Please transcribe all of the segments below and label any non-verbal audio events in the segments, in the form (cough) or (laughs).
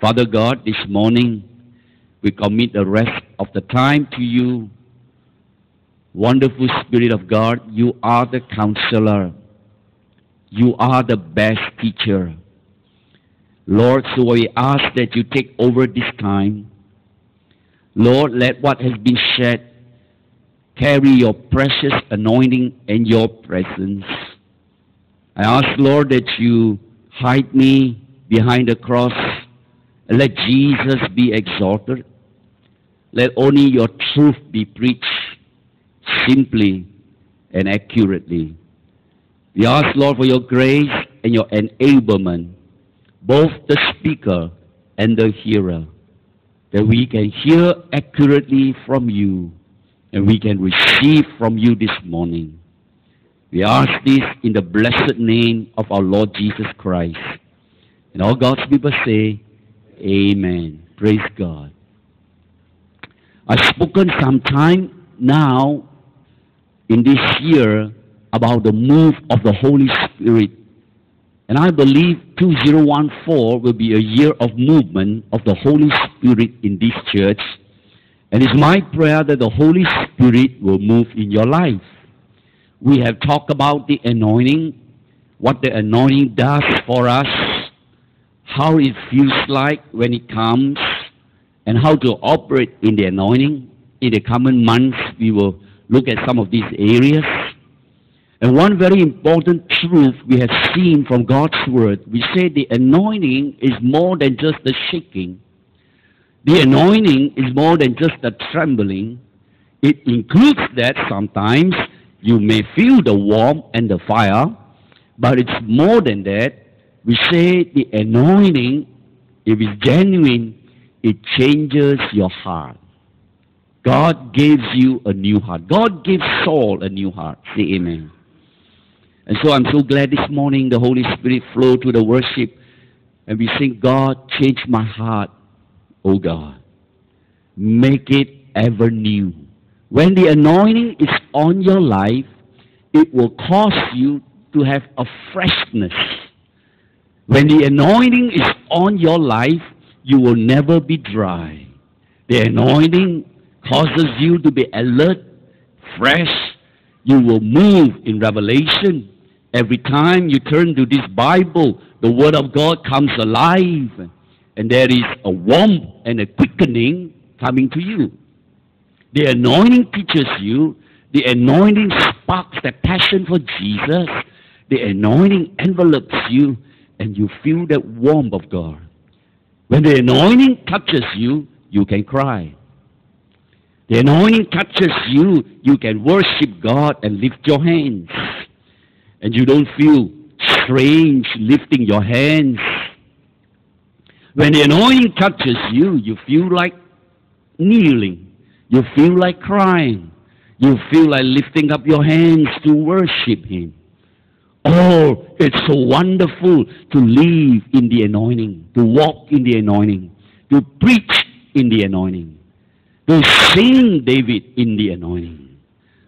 Father God, this morning we commit the rest of the time to you. Wonderful Spirit of God, you are the counselor. You are the best teacher. Lord, so we ask that you take over this time. Lord, let what has been said carry your precious anointing and your presence. I ask, Lord, that you hide me behind the cross let Jesus be exalted. Let only your truth be preached simply and accurately. We ask, Lord, for your grace and your enablement, both the speaker and the hearer, that we can hear accurately from you and we can receive from you this morning. We ask this in the blessed name of our Lord Jesus Christ. And all God's people say, Amen. Praise God. I've spoken some time now in this year about the move of the Holy Spirit. And I believe 2014 will be a year of movement of the Holy Spirit in this church. And it's my prayer that the Holy Spirit will move in your life. We have talked about the anointing, what the anointing does for us, how it feels like when it comes, and how to operate in the anointing. In the coming months, we will look at some of these areas. And one very important truth we have seen from God's Word, we say the anointing is more than just the shaking. The anointing is more than just the trembling. It includes that sometimes you may feel the warmth and the fire, but it's more than that. We say the anointing, if it's genuine, it changes your heart. God gives you a new heart. God gives Saul a new heart. Say amen. And so I'm so glad this morning the Holy Spirit flowed to the worship and we sing, God, change my heart, O God. Make it ever new. When the anointing is on your life, it will cause you to have a freshness. When the anointing is on your life, you will never be dry. The anointing causes you to be alert, fresh. You will move in revelation. Every time you turn to this Bible, the Word of God comes alive. And there is a warmth and a quickening coming to you. The anointing teaches you. The anointing sparks the passion for Jesus. The anointing envelopes you, and you feel that warmth of God. When the anointing touches you, you can cry. The anointing touches you, you can worship God and lift your hands. And you don't feel strange lifting your hands. When the anointing touches you, you feel like kneeling. You feel like crying. You feel like lifting up your hands to worship Him. Oh, it's so wonderful to live in the anointing, to walk in the anointing, to preach in the anointing, to sing David in the anointing.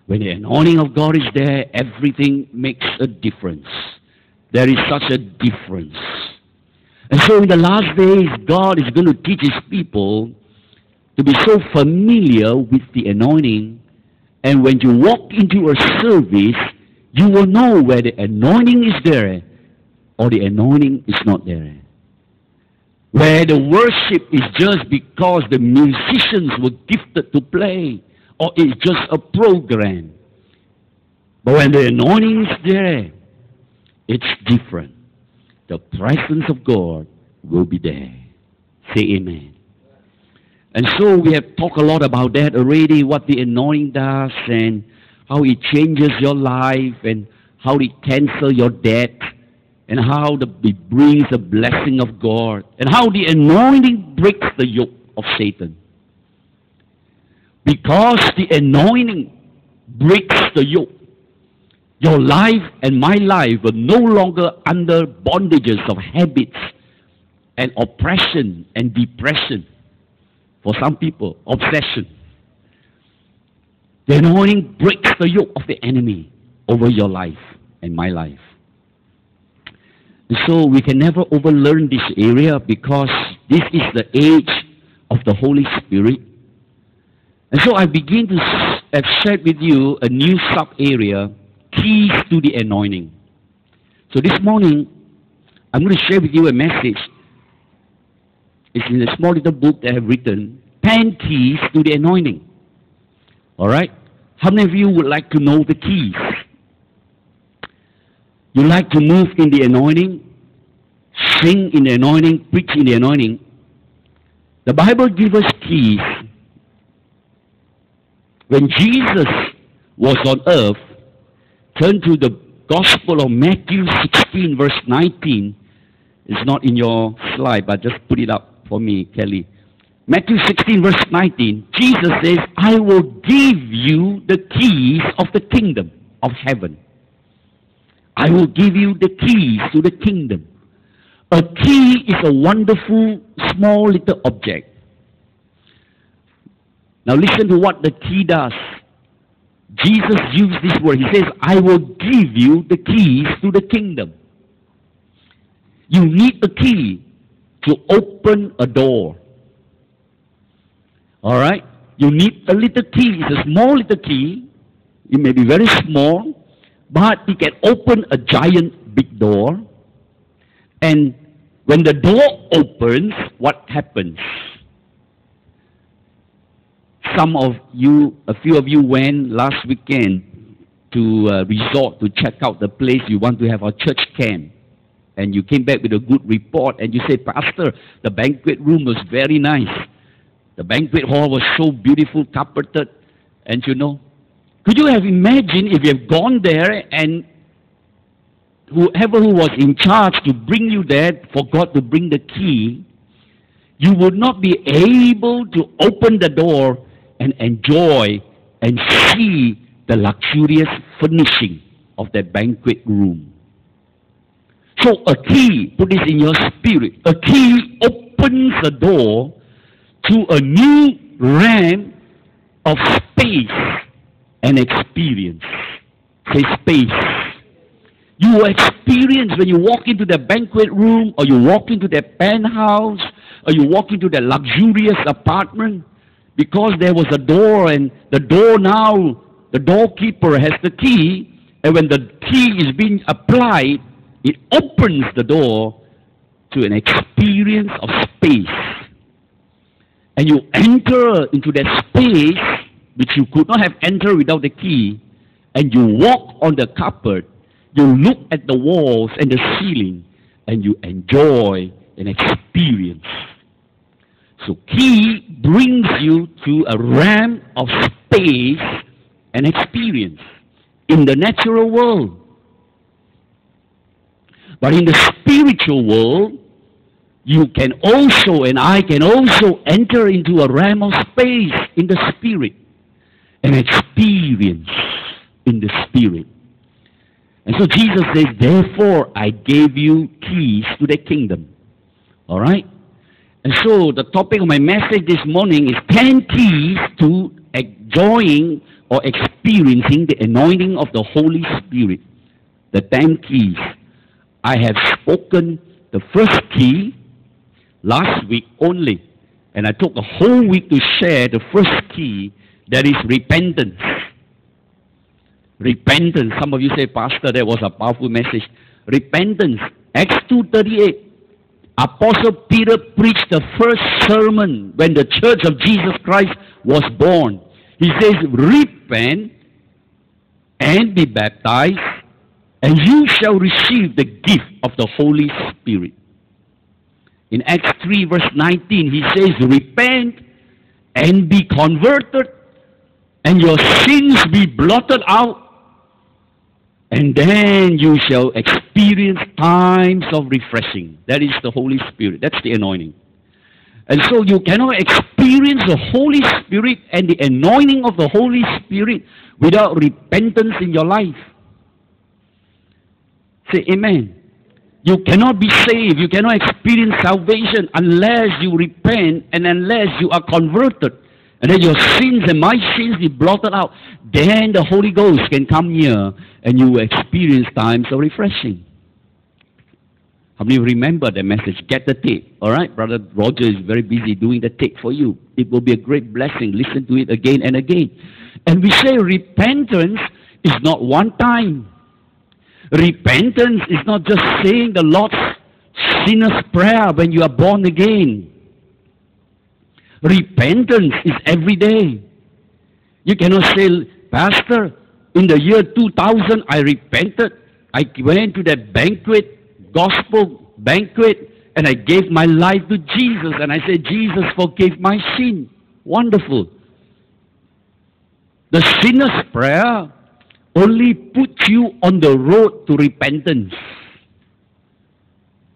When the anointing of God is there, everything makes a difference. There is such a difference. And so in the last days, God is going to teach His people to be so familiar with the anointing. And when you walk into a service, you will know where the anointing is there or the anointing is not there. Where the worship is just because the musicians were gifted to play or it's just a program. But when the anointing is there, it's different. The presence of God will be there. Say amen. And so we have talked a lot about that already, what the anointing does and how it changes your life and how it cancels your debt and how the, it brings the blessing of God and how the anointing breaks the yoke of Satan. Because the anointing breaks the yoke, your life and my life are no longer under bondages of habits and oppression and depression. For some people, obsession. The anointing breaks the yoke of the enemy over your life and my life. So we can never overlearn this area because This is the age of the Holy Spirit. And so I begin to have shared with you a new sub area, keys to the anointing. So this morning, I'm going to share with you a message. It's in a small little book that I have written, 10 keys to the anointing. All right? How many of you would like to know the keys? You like to move in the anointing, sing in the anointing, preach in the anointing. The Bible gives us keys. When Jesus was on earth, turn to the Gospel of Matthew 16, verse 19. It's not in your slide, but just put it up for me, Kelly. Matthew 16, verse 19. Jesus says, I will give you the keys of the kingdom of heaven. I will give you the keys to the kingdom. A key is a wonderful, small little object. Now listen to what the key does. Jesus used this word. He says, I will give you the keys to the kingdom. You need a key to open a door. All right? You need a little key. It's a small little key. It may be very small, but it can open a giant big door. And when the door opens, what happens? Some of you, a few of you went last weekend to a resort to check out the place you want to have our church camp. And you came back with a good report and you said, Pastor, the banquet room was very nice. The banquet hall was so beautiful, carpeted. And you know, could you have imagined if you have gone there and whoever who was in charge to bring you there forgot to bring the key, you would not be able to open the door and enjoy and see the luxurious furnishing of that banquet room. So a key, put this in your spirit, a key opens the door to a new realm of space and experience. Say space. You experience when you walk into the banquet room or you walk into the penthouse or you walk into the luxurious apartment because there was a door and the door now, the doorkeeper has the key and when the key is being applied, it opens the door to an experience of space. And you enter into that space which you could not have entered without the key, and you walk on the carpet you look at the walls and the ceiling and you enjoy an experience. So key brings you to a realm of space and experience in the natural world. But in the spiritual world, you can also, and I can also enter into a realm of space in the spirit, an experience in the spirit. And so Jesus says, Therefore I gave you keys to the kingdom. All right? And so the topic of my message this morning is 10 keys to enjoying or experiencing the anointing of the Holy Spirit. The 10 keys. I have spoken the first key last week only. And I took a whole week to share the first key that is repentance repentance. Some of you say, Pastor, that was a powerful message. Repentance. Acts 2.38. Apostle Peter preached the first sermon when the church of Jesus Christ was born. He says, repent and be baptized, and you shall receive the gift of the Holy Spirit. In Acts 3 verse 19, he says, repent and be converted, and your sins be blotted out, and then you shall experience times of refreshing. That is the Holy Spirit. That's the anointing. And so you cannot experience the Holy Spirit and the anointing of the Holy Spirit without repentance in your life. Say amen. You cannot be saved, you cannot experience salvation unless you repent and unless you are converted. And then your sins and my sins be blotted out. Then the Holy Ghost can come here and you will experience times of refreshing. How many remember the message? Get the tape. All right? Brother Roger is very busy doing the tape for you. It will be a great blessing. Listen to it again and again. And we say repentance is not one time. Repentance is not just saying the Lord's sinner's prayer when you are born again. Repentance is every day. You cannot say, Pastor, in the year 2000 I repented. I went to that banquet, gospel banquet, and I gave my life to Jesus. And I said, Jesus forgave my sin. Wonderful. The sinner's prayer only puts you on the road to repentance.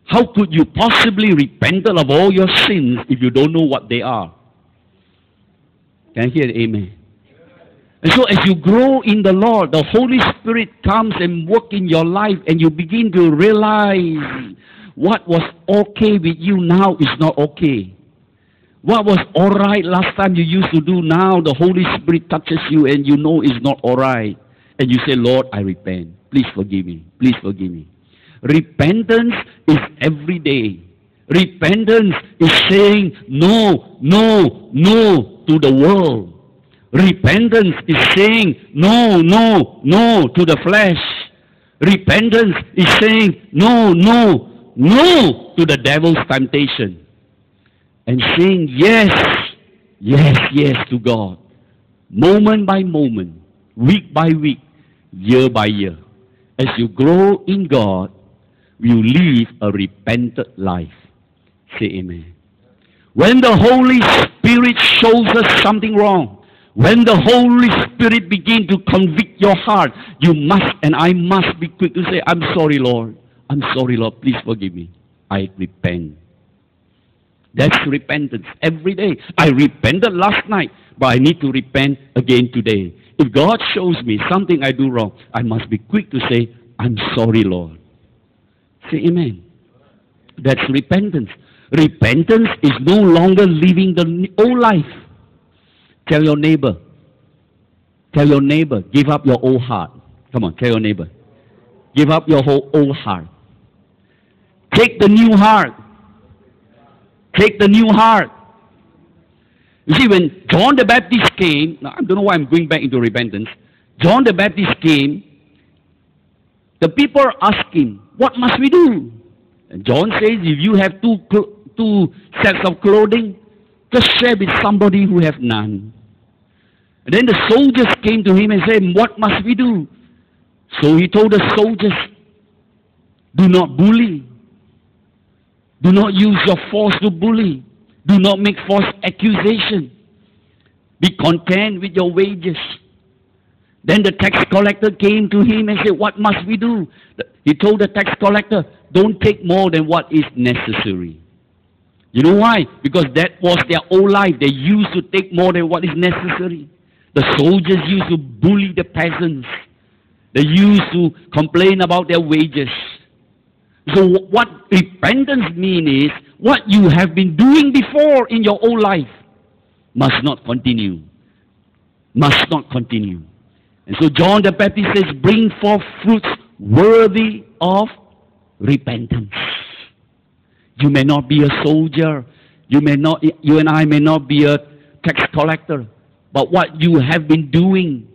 How could you possibly repent of all your sins if you don't know what they are? Can I hear it? Amen? And so as you grow in the Lord, the Holy Spirit comes and work in your life and you begin to realize what was okay with you now is not okay. What was alright last time you used to do now, the Holy Spirit touches you and you know it's not alright. And you say, Lord, I repent. Please forgive me. Please forgive me. Repentance is every day. Repentance is saying no, no, no to the world. Repentance is saying no, no, no to the flesh. Repentance is saying no, no, no to the devil's temptation. And saying yes, yes, yes to God. Moment by moment, week by week, year by year. As you grow in God, you live a repentant life. Say amen. When the Holy Spirit shows us something wrong, when the Holy Spirit begin to convict your heart, you must and I must be quick to say, I'm sorry, Lord. I'm sorry, Lord. Please forgive me. I repent. That's repentance every day. I repented last night, but I need to repent again today. If God shows me something I do wrong, I must be quick to say, I'm sorry, Lord. Say amen. That's repentance. Repentance is no longer living the old life. Tell your neighbor. Tell your neighbor, give up your old heart. Come on, tell your neighbor. Give up your whole old heart. Take the new heart. Take the new heart. You see, when John the Baptist came, now I don't know why I'm going back into repentance. John the Baptist came, the people asked him, What must we do? And John says, If you have two, two sets of clothing, just share with somebody who have none. And then the soldiers came to him and said, What must we do? So he told the soldiers, Do not bully. Do not use your force to bully. Do not make false accusation. Be content with your wages. Then the tax collector came to him and said, What must we do? He told the tax collector, Don't take more than what is necessary. You know why? Because that was their old life. They used to take more than what is necessary. The soldiers used to bully the peasants. They used to complain about their wages. So what repentance means is what you have been doing before in your old life must not continue. Must not continue. And so John the Baptist says, bring forth fruits worthy of repentance. You may not be a soldier. You may not, you and I may not be a tax collector. But what you have been doing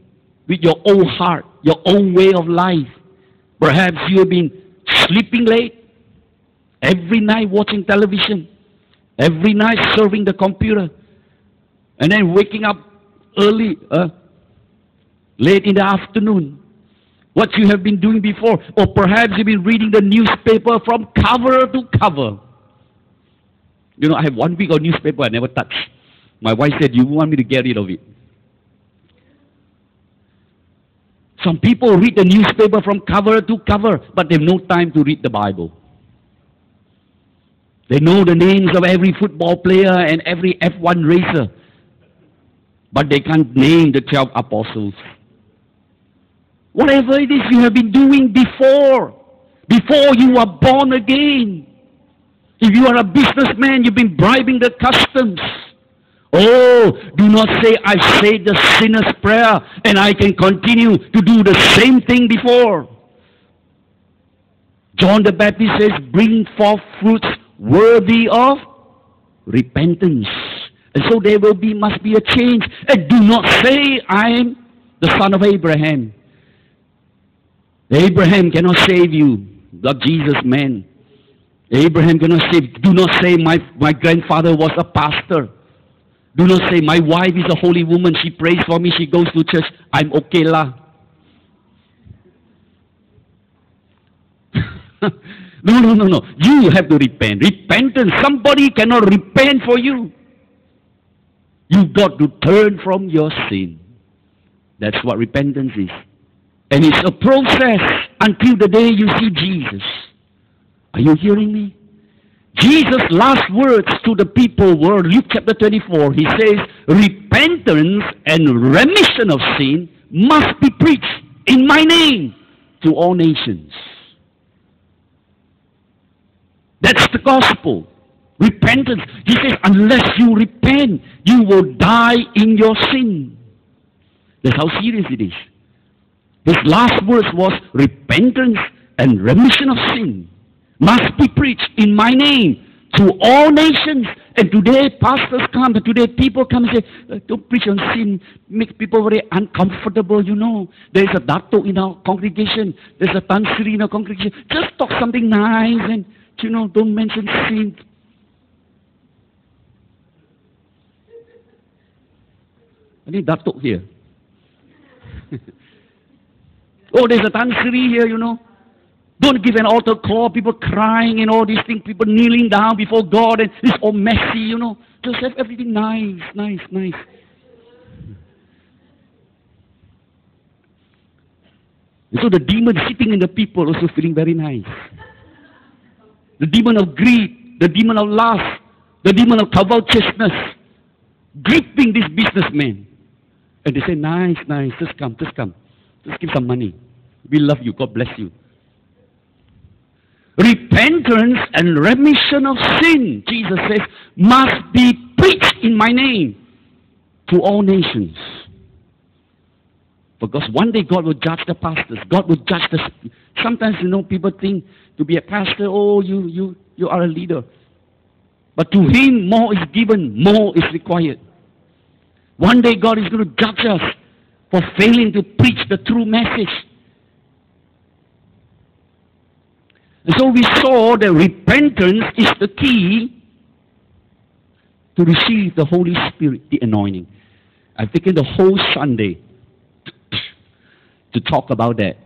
with your own heart, your own way of life, perhaps you have been sleeping late, every night watching television, every night serving the computer, and then waking up early, uh, late in the afternoon. What you have been doing before, or perhaps you've been reading the newspaper from cover to cover. You know, I have one week of newspaper I never touch. My wife said, You want me to get rid of it. Some people read the newspaper from cover to cover, but they have no time to read the Bible. They know the names of every football player and every F1 racer, but they can't name the 12 apostles. Whatever it is you have been doing before, before you were born again. If you are a businessman, you've been bribing the customs. Oh, do not say, I say the sinner's prayer and I can continue to do the same thing before. John the Baptist says, bring forth fruits worthy of repentance. And so there will be, must be a change. And do not say, I am the son of Abraham. Abraham cannot save you, like Jesus man. Abraham cannot save. Do not say, my, my grandfather was a pastor. Do not say, my wife is a holy woman. She prays for me. She goes to church. I'm okay lah. (laughs) no, no, no, no. You have to repent. Repentance. Somebody cannot repent for you. You've got to turn from your sin. That's what repentance is. And it's a process until the day you see Jesus. Are you hearing me? Jesus' last words to the people were Luke chapter 24. He says, Repentance and remission of sin must be preached in my name to all nations. That's the gospel. Repentance. He says, unless you repent, you will die in your sin. That's how serious it is. His last words was repentance and remission of sin must be preached in my name to all nations. And today pastors come, and today people come and say, uh, don't preach on sin, make people very uncomfortable, you know. There's a dato in our congregation, there's a Tan Sri in our congregation. Just talk something nice and, you know, don't mention sin. I need dato here. (laughs) oh, there's a Tan Sri here, you know. Don't give an altar call, people crying and all these things, people kneeling down before God, and it's all messy, you know. Just have everything nice, nice, nice. And so the demon sitting in the people also feeling very nice. The demon of greed, the demon of lust, the demon of covetousness, gripping this businessman. And they say, nice, nice, just come, just come. Just give some money. We love you. God bless you. Repentance and remission of sin, Jesus says, must be preached in my name to all nations. Because one day God will judge the pastors. God will judge the. Sometimes you know people think to be a pastor, oh, you you you are a leader. But to him, more is given, more is required. One day God is going to judge us for failing to preach the true message. And so we saw that repentance is the key to receive the Holy Spirit, the anointing. I've taken the whole Sunday to talk about that.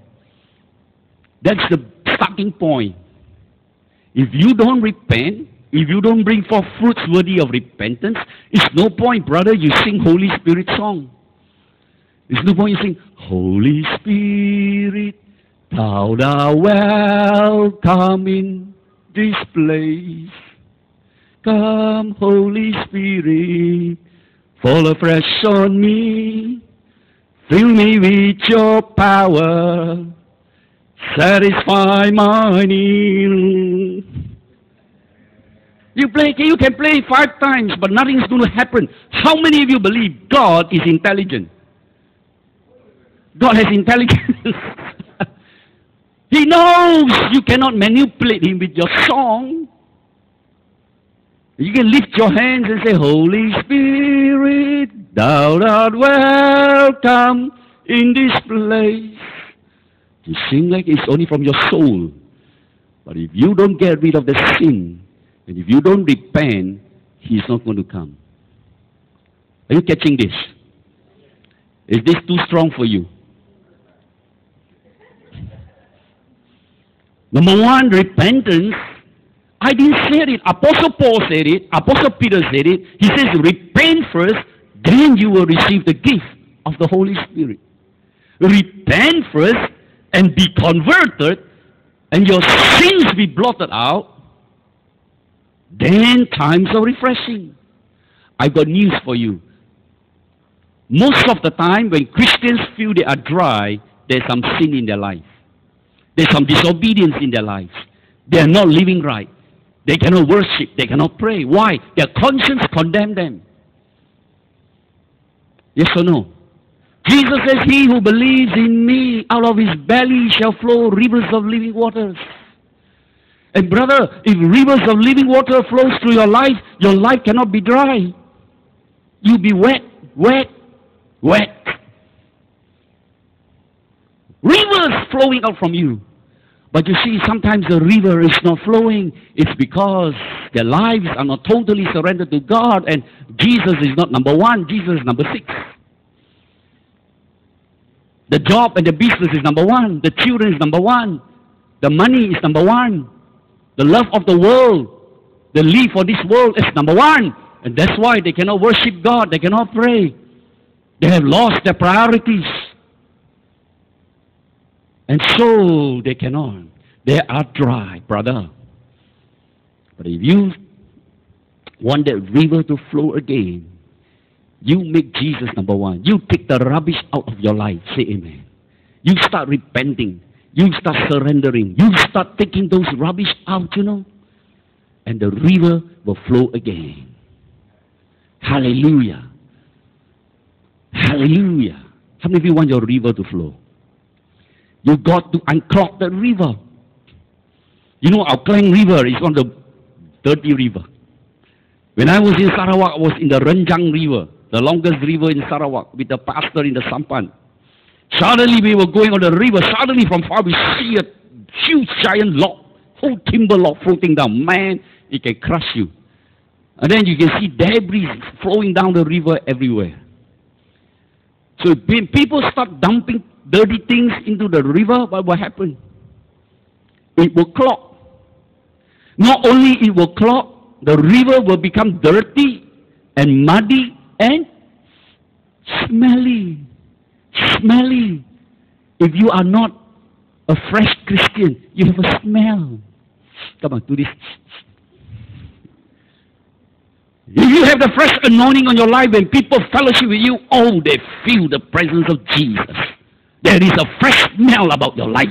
That's the starting point. If you don't repent, if you don't bring forth fruits worthy of repentance, it's no point, brother, you sing Holy Spirit song. It's no point you sing, Holy Spirit, thou thou welcome in this place. Come, Holy Spirit, fall afresh on me. Fill me with your power. Satisfy my need. You play, you can play five times, but nothing is going to happen. How many of you believe God is intelligent? God has intelligence. (laughs) he knows you cannot manipulate him with your song. You can lift your hands and say, Holy Spirit, thou art welcome in this place. You sing like it's only from your soul. But if you don't get rid of the sin, and if you don't repent, He's not going to come. Are you catching this? Is this too strong for you? Number one, repentance. I didn't say it. Apostle Paul said it. Apostle Peter said it. He says, repent first, then you will receive the gift of the Holy Spirit. Repent first and be converted, and your sins be blotted out. Then times are refreshing. I've got news for you. Most of the time, when Christians feel they are dry, there's some sin in their life. There's some disobedience in their lives. They are not living right. They cannot worship. They cannot pray. Why? Their conscience condemn them. Yes or no? Jesus says, He who believes in me, out of his belly shall flow rivers of living waters. And brother, if rivers of living water flows through your life, your life cannot be dry. You'll be wet, wet, wet. Rivers flowing out from you. But you see, sometimes the river is not flowing. It's because their lives are not totally surrendered to God, and Jesus is not number one, Jesus is number six. The job and the business is number one, the children is number one, the money is number one, the love of the world, the live for this world is number one. And that's why they cannot worship God, they cannot pray. They have lost their priorities. And so they cannot. They are dry, brother. But if you want that river to flow again, you make Jesus number one. You take the rubbish out of your life. Say amen. You start repenting. You start surrendering. You start taking those rubbish out, you know. And the river will flow again. Hallelujah. Hallelujah. How many of you want your river to flow? You got to unclog the river. You know, our Klang River is of the dirty river. When I was in Sarawak, I was in the Rajang River, the longest river in Sarawak, with the pastor in the Sampan. Suddenly we were going on the river. Suddenly from far we see a huge giant log, whole timber log floating down. Man, it can crush you. And then you can see debris flowing down the river everywhere. So people start dumping dirty things into the river, what will happen? It will clog. Not only it will clog, the river will become dirty and muddy and smelly. Smelly. If you are not a fresh Christian, you have a smell. Come on, do this. If you have the fresh anointing on your life when people fellowship with you, oh, they feel the presence of Jesus. There is a fresh smell about your life.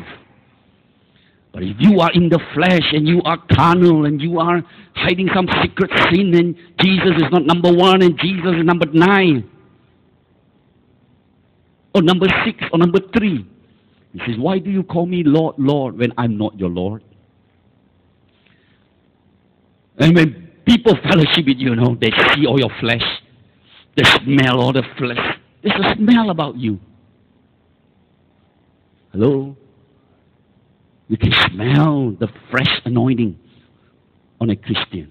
But if you are in the flesh and you are carnal and you are hiding some secret sin and Jesus is not number one and Jesus is number nine or number six or number three, he says, Why do you call me Lord, Lord when I'm not your Lord? And when people fellowship with you, you know, they see all your flesh, they smell all the flesh. There's a smell about you. Hello? You can smell the fresh anointing on a Christian.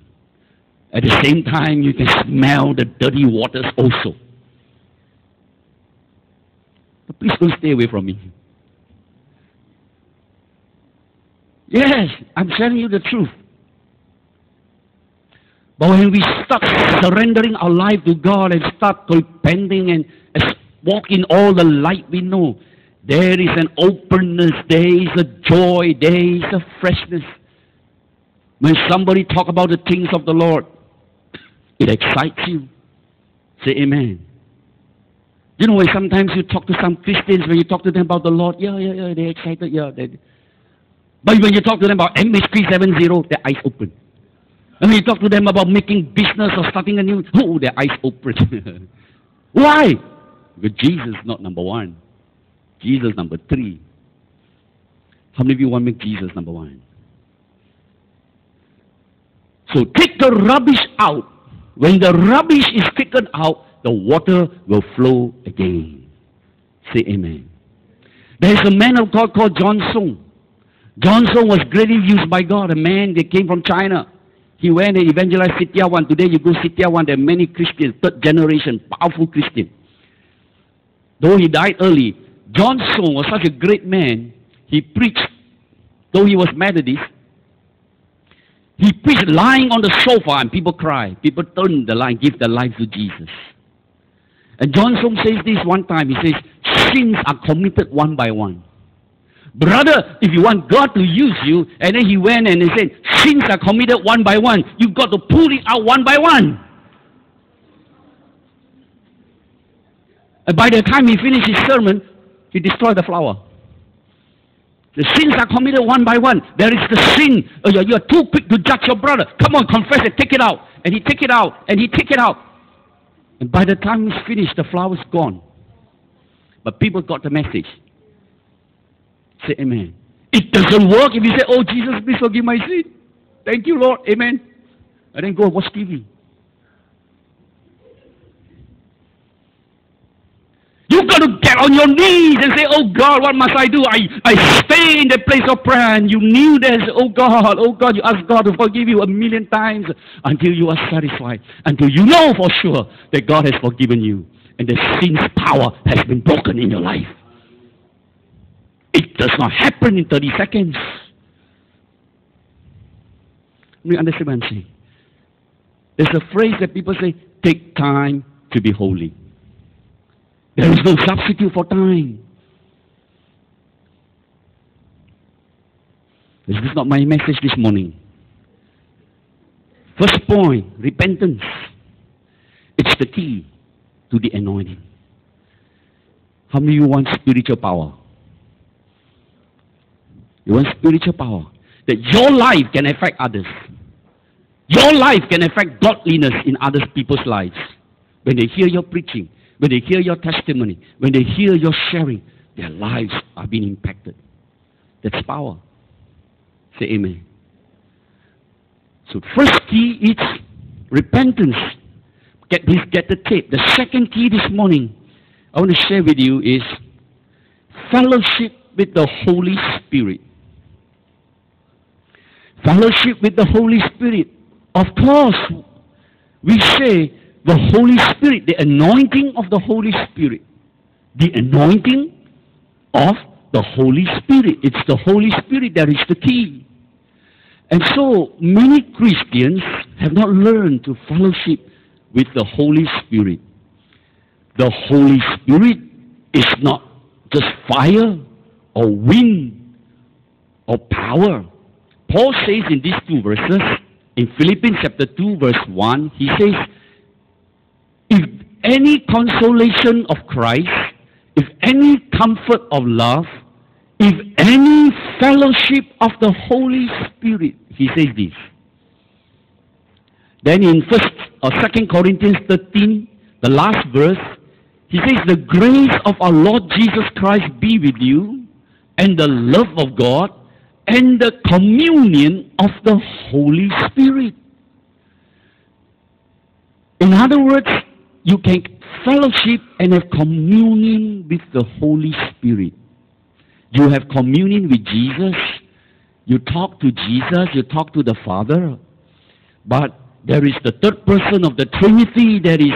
At the same time, you can smell the dirty waters also. But please don't stay away from me. Yes, I'm telling you the truth. But when we start surrendering our life to God and start repenting and walk in all the light we know, there is an openness, there is a joy, there is a freshness. When somebody talk about the things of the Lord, it excites you. Say amen. You know, when sometimes you talk to some Christians, when you talk to them about the Lord, yeah, yeah, yeah, they're excited, yeah. They, but when you talk to them about MH370, their eyes open. And when you talk to them about making business or starting a new, oh, their eyes open. (laughs) Why? Because Jesus is not number one. Jesus number three. How many of you want to make Jesus number one? So take the rubbish out. When the rubbish is taken out, the water will flow again. Say amen. There is a man of God called John Sung. John Sung was greatly used by God, a man that came from China. He went and evangelized Sitiawan. Today you go Sitiawan, there are many Christians, third generation, powerful Christian. Though he died early, John Sung was such a great man. He preached, though he was Methodist, he preached lying on the sofa and people cry. People turn the line, give their life to Jesus. And John Sung says this one time. He says, sins are committed one by one. Brother, if you want God to use you, and then he went and he said, sins are committed one by one. You've got to pull it out one by one. And by the time he finished his sermon, he destroyed the flower. The sins are committed one by one. There is the sin. Oh, you're, you're too quick to judge your brother. Come on, confess it. Take it out. And he take it out. And he take it out. And by the time he's finished, the flower's gone. But people got the message. Say amen. It doesn't work if you say, Oh, Jesus, please forgive my sin. Thank you, Lord. Amen. And then go watch TV. You've got to get on your knees and say, Oh God, what must I do? I, I stay in the place of prayer and you knew this. Oh God, oh God, you ask God to forgive you a million times until you are satisfied, until you know for sure that God has forgiven you and the sin's power has been broken in your life. It does not happen in 30 seconds. You understand what I'm saying? There's a phrase that people say, take time to be holy. There is no substitute for time. This is not my message this morning. First point, repentance. It's the key to the anointing. How many of you want spiritual power? You want spiritual power. That your life can affect others. Your life can affect godliness in other people's lives. When they hear your preaching, when they hear your testimony, when they hear your sharing, their lives are being impacted. That's power. Say amen. So first key is repentance. Get this, get the tape. The second key this morning I want to share with you is fellowship with the Holy Spirit. Fellowship with the Holy Spirit. Of course, we say the Holy Spirit, the anointing of the Holy Spirit. The anointing of the Holy Spirit. It's the Holy Spirit that is the key. And so many Christians have not learned to fellowship with the Holy Spirit. The Holy Spirit is not just fire or wind or power. Paul says in these two verses, in Philippians chapter 2, verse 1, he says, any consolation of Christ, if any comfort of love, if any fellowship of the Holy Spirit, he says this. Then in first or second Corinthians 13, the last verse, he says, The grace of our Lord Jesus Christ be with you, and the love of God, and the communion of the Holy Spirit. In other words, you can fellowship and have communion with the Holy Spirit. You have communion with Jesus. You talk to Jesus. You talk to the Father. But there is the third person of the Trinity that is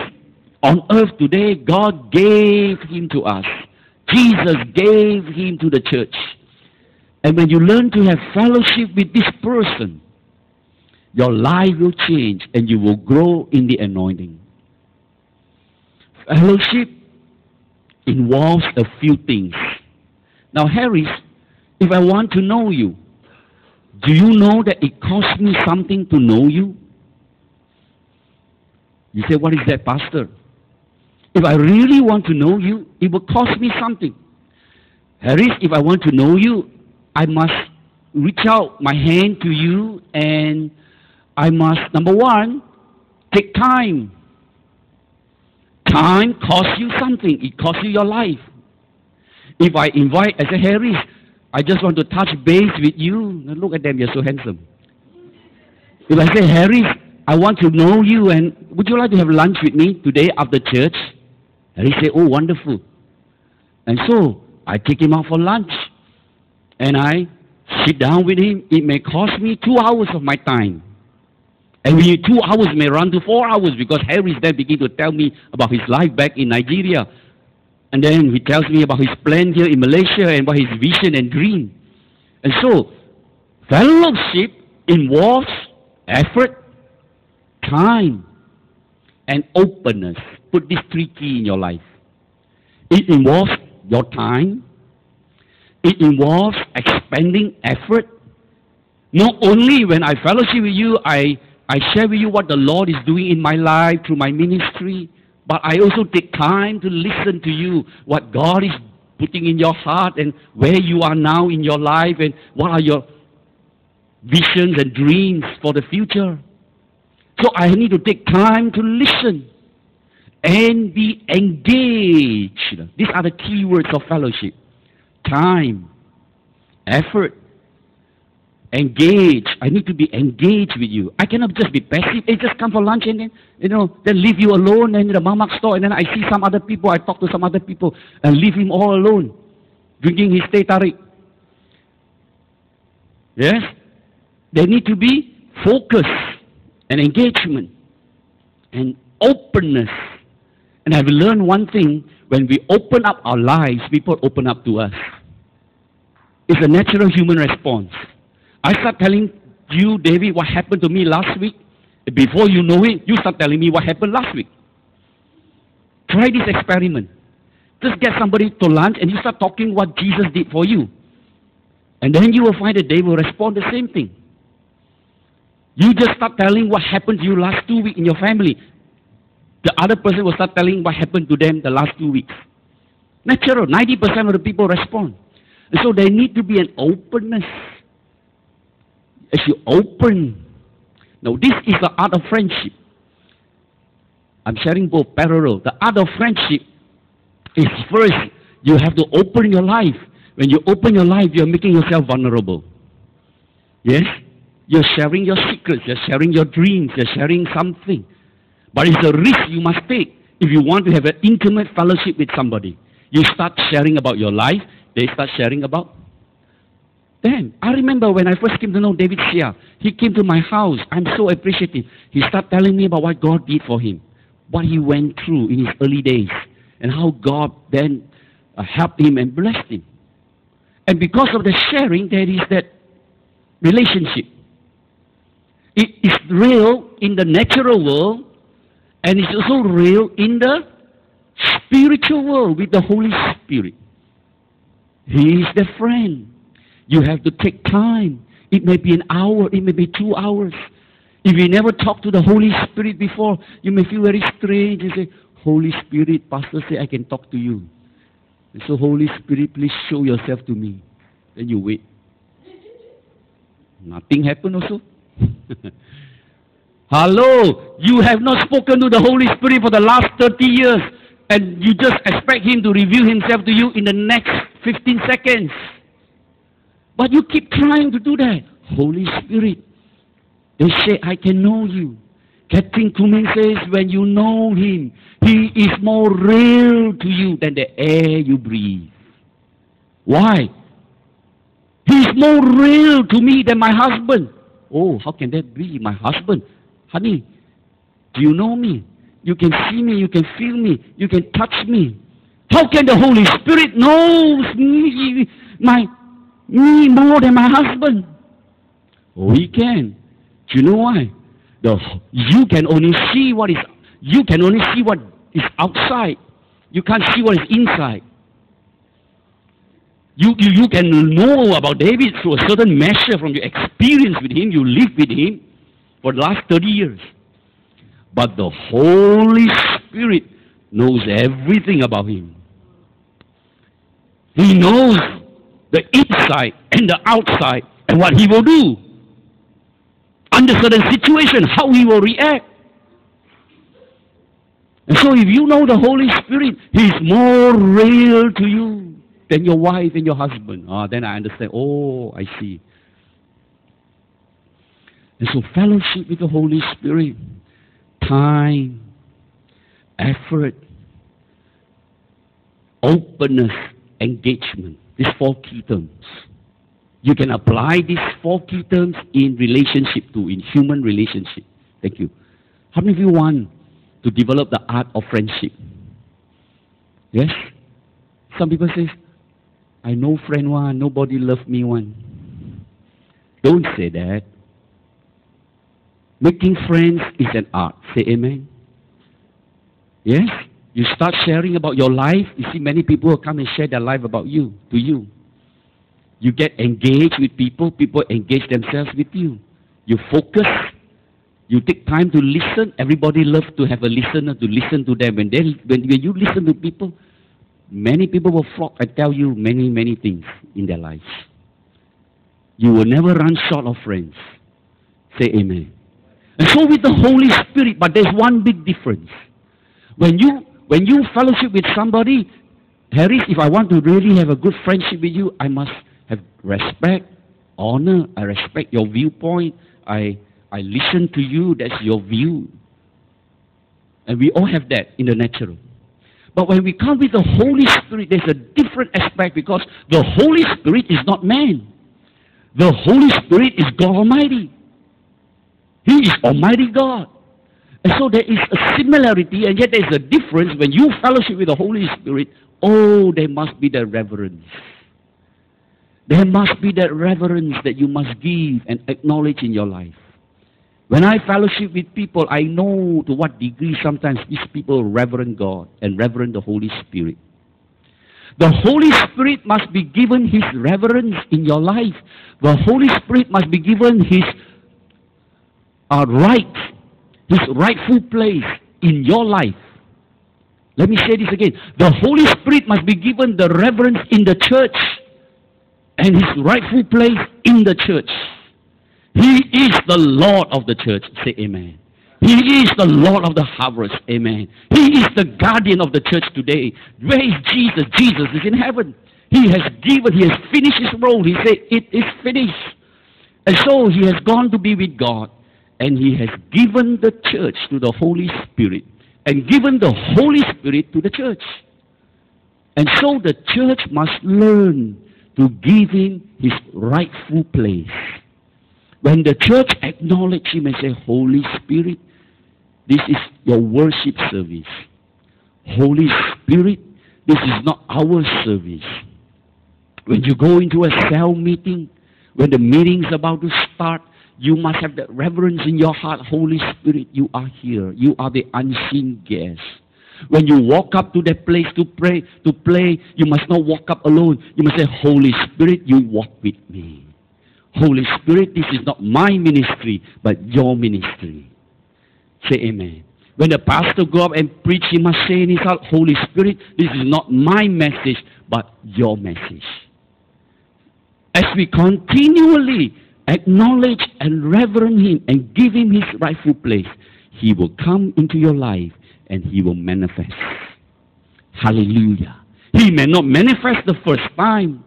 on earth today. God gave him to us. Jesus gave him to the church. And when you learn to have fellowship with this person, your life will change and you will grow in the anointing. A fellowship involves a few things. Now, Harris, if I want to know you, do you know that it costs me something to know you? You say, What is that, Pastor? If I really want to know you, it will cost me something. Harris, if I want to know you, I must reach out my hand to you and I must, number one, take time. Time costs you something. It costs you your life. If I invite, I say, Harris, I just want to touch base with you. Look at them, you're so handsome. If I say, Harris, I want to know you and would you like to have lunch with me today after church? Harris say, oh, wonderful. And so I take him out for lunch and I sit down with him. It may cost me two hours of my time. And we, two hours may run to four hours because Harris then begin to tell me about his life back in Nigeria. And then he tells me about his plan here in Malaysia and about his vision and dream. And so, fellowship involves effort, time, and openness. Put these three key in your life. It involves your time. It involves expending effort. Not only when I fellowship with you, I I share with you what the Lord is doing in my life through my ministry, but I also take time to listen to you, what God is putting in your heart and where you are now in your life and what are your visions and dreams for the future. So I need to take time to listen and be engaged. These are the key words of fellowship time, effort, engage. I need to be engaged with you. I cannot just be passive. Hey, just come for lunch and then, you know, then leave you alone in the mamak store. And then I see some other people. I talk to some other people and leave him all alone, drinking his teh tarik. Yes? There need to be focus and engagement and openness. And I've learned one thing when we open up our lives, people open up to us. It's a natural human response. I start telling you, David, what happened to me last week. Before you know it, you start telling me what happened last week. Try this experiment. Just get somebody to lunch and you start talking what Jesus did for you. And then you will find that they will respond the same thing. You just start telling what happened to you last two weeks in your family. The other person will start telling what happened to them the last two weeks. Natural. 90% of the people respond. And so there need to be an openness. As you open. Now this is the art of friendship. I'm sharing both parallel. The art of friendship is first, you have to open your life. When you open your life, you're making yourself vulnerable. Yes? You're sharing your secrets, you're sharing your dreams, you're sharing something. But it's a risk you must take if you want to have an intimate fellowship with somebody. You start sharing about your life, they start sharing about them. I remember when I first came to know David Sia, he came to my house. I'm so appreciative. He started telling me about what God did for him, what he went through in his early days, and how God then uh, helped him and blessed him. And because of the sharing, there is that relationship. It is real in the natural world, and it's also real in the spiritual world with the Holy Spirit. He is the friend. You have to take time. It may be an hour, it may be two hours. If you never talked to the Holy Spirit before, you may feel very strange and say, Holy Spirit, Pastor say I can talk to you. And so, Holy Spirit, please show yourself to me. Then you wait. Nothing happened also. (laughs) Hello, you have not spoken to the Holy Spirit for the last 30 years, and you just expect Him to reveal Himself to you in the next 15 seconds. But you keep trying to do that. Holy Spirit, they say, I can know you. Kathryn Kuhlman says, when you know Him, He is more real to you than the air you breathe. Why? He is more real to me than my husband. Oh, how can that be? My husband. Honey, do you know me? You can see me, you can feel me, you can touch me. How can the Holy Spirit knows me, my, me more than my husband? We can. Do you know why? The, you can only see what is, you can only see what is outside. You can't see what is inside. You, you, you can know about David through a certain measure from your experience with him. You live with him for the last 30 years. But the Holy Spirit knows everything about him. He knows the inside and the outside and what he will do. Under certain situation, how he will react. And so if you know the Holy Spirit, He's more real to you than your wife and your husband. Ah, then I understand. Oh, I see. And so fellowship with the Holy Spirit, time, effort, openness, engagement. These four key terms. You can apply these four key terms in relationship to, in human relationship. Thank you. How many of you want to develop the art of friendship? Yes? Some people say, I know friend one, nobody love me one. Don't say that. Making friends is an art. Say amen. Yes? You start sharing about your life. You see, many people will come and share their life about you, to you. You get engaged with people, people engage themselves with you. You focus. You take time to listen. Everybody loves to have a listener to listen to them. When, they, when, when you listen to people, many people will flock and tell you many, many things in their lives. You will never run short of friends. Say amen. And so with the Holy Spirit, but there's one big difference. When you when you fellowship with somebody, Harris, if I want to really have a good friendship with you, I must have respect, honor, I respect your viewpoint, I, I listen to you, that's your view. And we all have that in the natural. But when we come with the Holy Spirit, there's a different aspect because the Holy Spirit is not man. The Holy Spirit is God Almighty. He is Almighty God. And so there is a similarity, and yet there is a difference when you fellowship with the Holy Spirit. Oh, there must be that reverence. There must be that reverence that you must give and acknowledge in your life. When I fellowship with people, I know to what degree sometimes these people reverend God and reverend the Holy Spirit. The Holy Spirit must be given His reverence in your life. The Holy Spirit must be given His uh, right, His rightful place in your life. Let me say this again. The Holy Spirit must be given the reverence in the church and His rightful place in the church. He is the Lord of the church. Say amen. He is the Lord of the harvest. Amen. He is the guardian of the church today. Where is Jesus? Jesus is in heaven. He has given, he has finished his role. He said, It is finished. And so he has gone to be with God. And he has given the church to the Holy Spirit. And given the Holy Spirit to the church. And so the church must learn to give him his rightful place. When the church acknowledge him and say, Holy Spirit, this is your worship service. Holy Spirit, this is not our service. When you go into a cell meeting, when the meeting is about to start, you must have that reverence in your heart. Holy Spirit, you are here. You are the unseen guest. When you walk up to that place to pray, to play, you must not walk up alone. You must say, Holy Spirit, you walk with me. Holy Spirit, this is not my ministry, but your ministry. Say amen. When the pastor go up and preach, he must say in his heart, Holy Spirit, this is not my message, but your message. As we continually acknowledge and reverence him and give him his rightful place, he will come into your life and he will manifest. Hallelujah. He may not manifest the first time.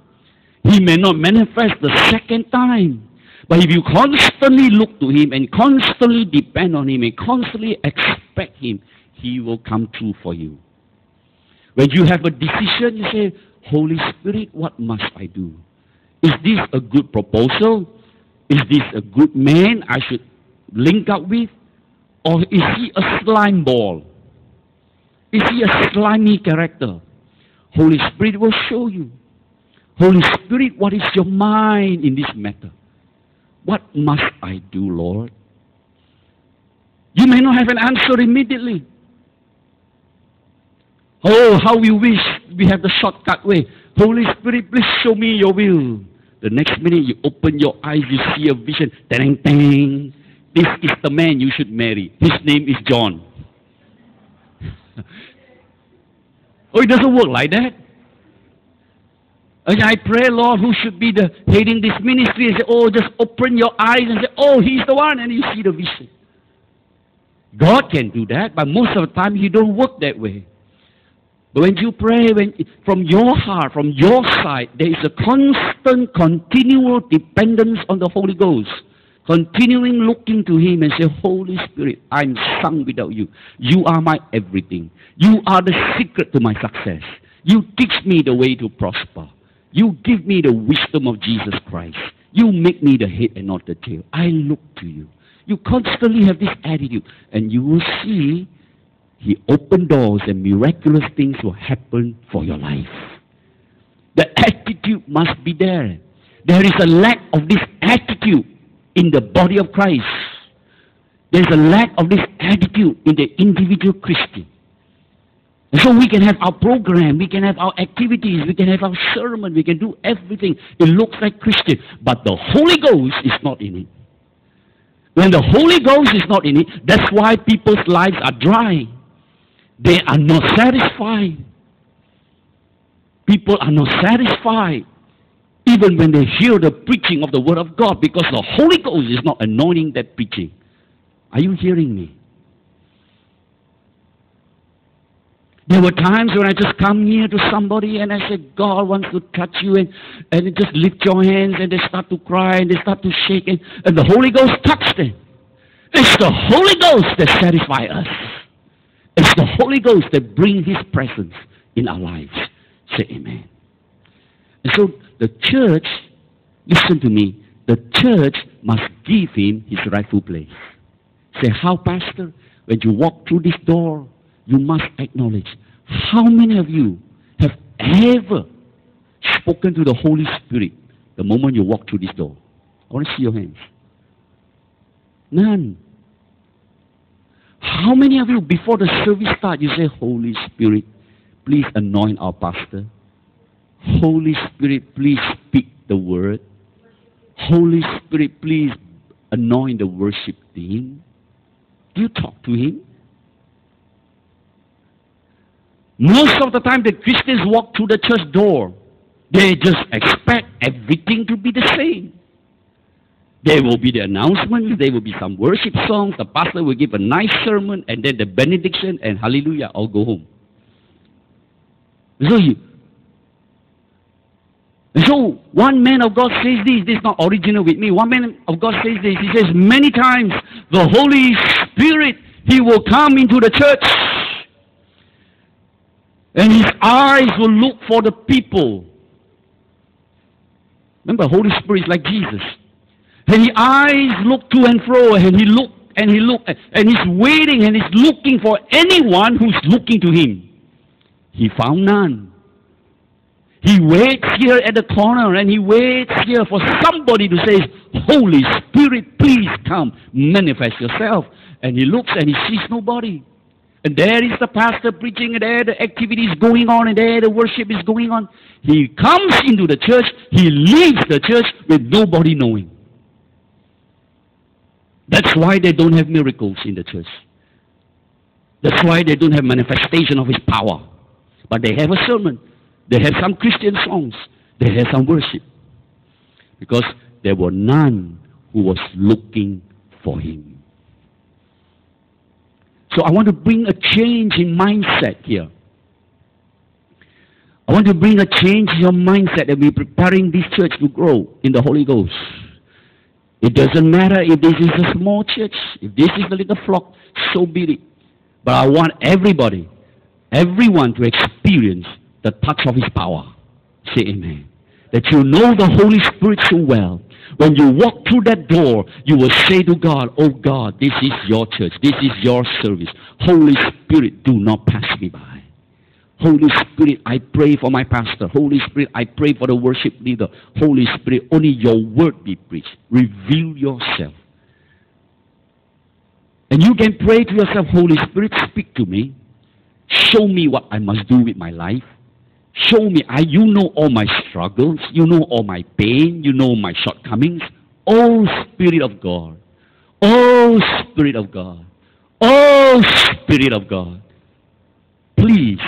He may not manifest the second time. But if you constantly look to Him and constantly depend on Him and constantly expect Him, He will come true for you. When you have a decision, you say, Holy Spirit, what must I do? Is this a good proposal? Is this a good man I should link up with? Or is he a slime ball? Is he a slimy character? Holy Spirit will show you. Holy Spirit, what is your mind in this matter? What must I do, Lord? You may not have an answer immediately. Oh, how we wish we have the shortcut way. Holy Spirit, please show me your will. The next minute you open your eyes, you see a vision. Dang, dang. This is the man you should marry. His name is John. (laughs) oh, it doesn't work like that. And I pray, Lord, who should be the heading this ministry and say, oh, just open your eyes and say, oh, he's the one, and you see the vision. God can do that, but most of the time he don't work that way. But when you pray when, from your heart, from your side, there is a constant, continual dependence on the Holy Ghost. Continuing looking to Him and say, Holy Spirit, I'm sung without you. You are my everything. You are the secret to my success. You teach me the way to prosper. You give me the wisdom of Jesus Christ. You make me the head and not the tail. I look to you. You constantly have this attitude, and you will see He opened doors and miraculous things will happen for your life. The attitude must be there. There is a lack of this attitude in the body of Christ. There's a lack of this attitude in the individual Christian. And so we can have our program, we can have our activities, we can have our sermon, we can do everything. It looks like Christian, but the Holy Ghost is not in it. When the Holy Ghost is not in it, that's why people's lives are dry. They are not satisfied. People are not satisfied even when they hear the preaching of the Word of God because the Holy Ghost is not anointing that preaching. Are you hearing me? There were times when I just come near to somebody and I said, God wants to touch you and, and they just lift your hands and they start to cry and they start to shake and, and the Holy Ghost touched them. It's the Holy Ghost that satisfies us. It's the Holy Ghost that brings His presence in our lives. Say amen. And so the church, listen to me, the church must give Him His rightful place. Say, how, Pastor? When you walk through this door, you must acknowledge how many of you have ever spoken to the Holy Spirit the moment you walk through this door? I want to see your hands. None. How many of you, before the service starts, you say, Holy Spirit, please anoint our pastor? Holy Spirit, please speak the word. Holy Spirit, please anoint the worship team. Do you talk to him? Most of the time, the Christians walk through the church door. They just expect everything to be the same. There will be the announcements, there will be some worship songs, the pastor will give a nice sermon, and then the benediction, and hallelujah, I'll go home. So you, so one man of God says this, this is not original with me. One man of God says this. He says, many times the Holy Spirit, He will come into the church and his eyes will look for the people. Remember, Holy Spirit is like Jesus. And his eyes look to and fro, and he look and he look and he's waiting and he's looking for anyone who's looking to him. He found none. He waits here at the corner and he waits here for somebody to say, Holy Spirit, please come, manifest yourself. And he looks and he sees nobody. And there is the pastor preaching, and there the activity is going on, and there the worship is going on. He comes into the church, he leaves the church with nobody knowing. That's why they don't have miracles in the church. That's why they don't have manifestation of his power. But they have a sermon. They have some Christian songs. They have some worship. Because there were none who was looking for him. So I want to bring a change in mindset here. I want to bring a change in your mindset that we're preparing this church to grow in the Holy Ghost. It doesn't matter if this is a small church, if this is a little flock, so be it. But I want everybody, everyone to experience the touch of His power. Say amen. That you know the Holy Spirit so well when you walk through that door, you will say to God, Oh God, this is your church. This is your service. Holy Spirit, do not pass me by. Holy Spirit, I pray for my pastor. Holy Spirit, I pray for the worship leader. Holy Spirit, only your word be preached. Reveal yourself. And you can pray to yourself, Holy Spirit, speak to me. Show me what I must do with my life. Show me. I, you know all my struggles. You know all my pain. You know my shortcomings. Oh, Spirit of God. Oh, Spirit of God. Oh, Spirit of God. Please,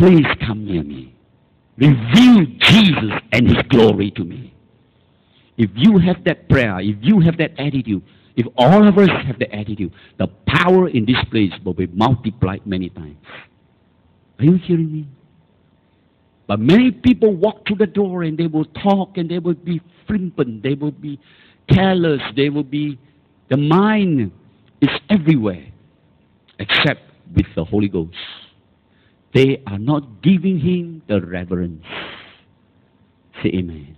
please come near me. Reveal Jesus and His glory to me. If you have that prayer, if you have that attitude, if all of us have the attitude, the power in this place will be multiplied many times. Are you hearing me? But many people walk through the door and they will talk and they will be flippant, they will be careless, they will be, the mind is everywhere except with the Holy Ghost. They are not giving Him the reverence. Say Amen.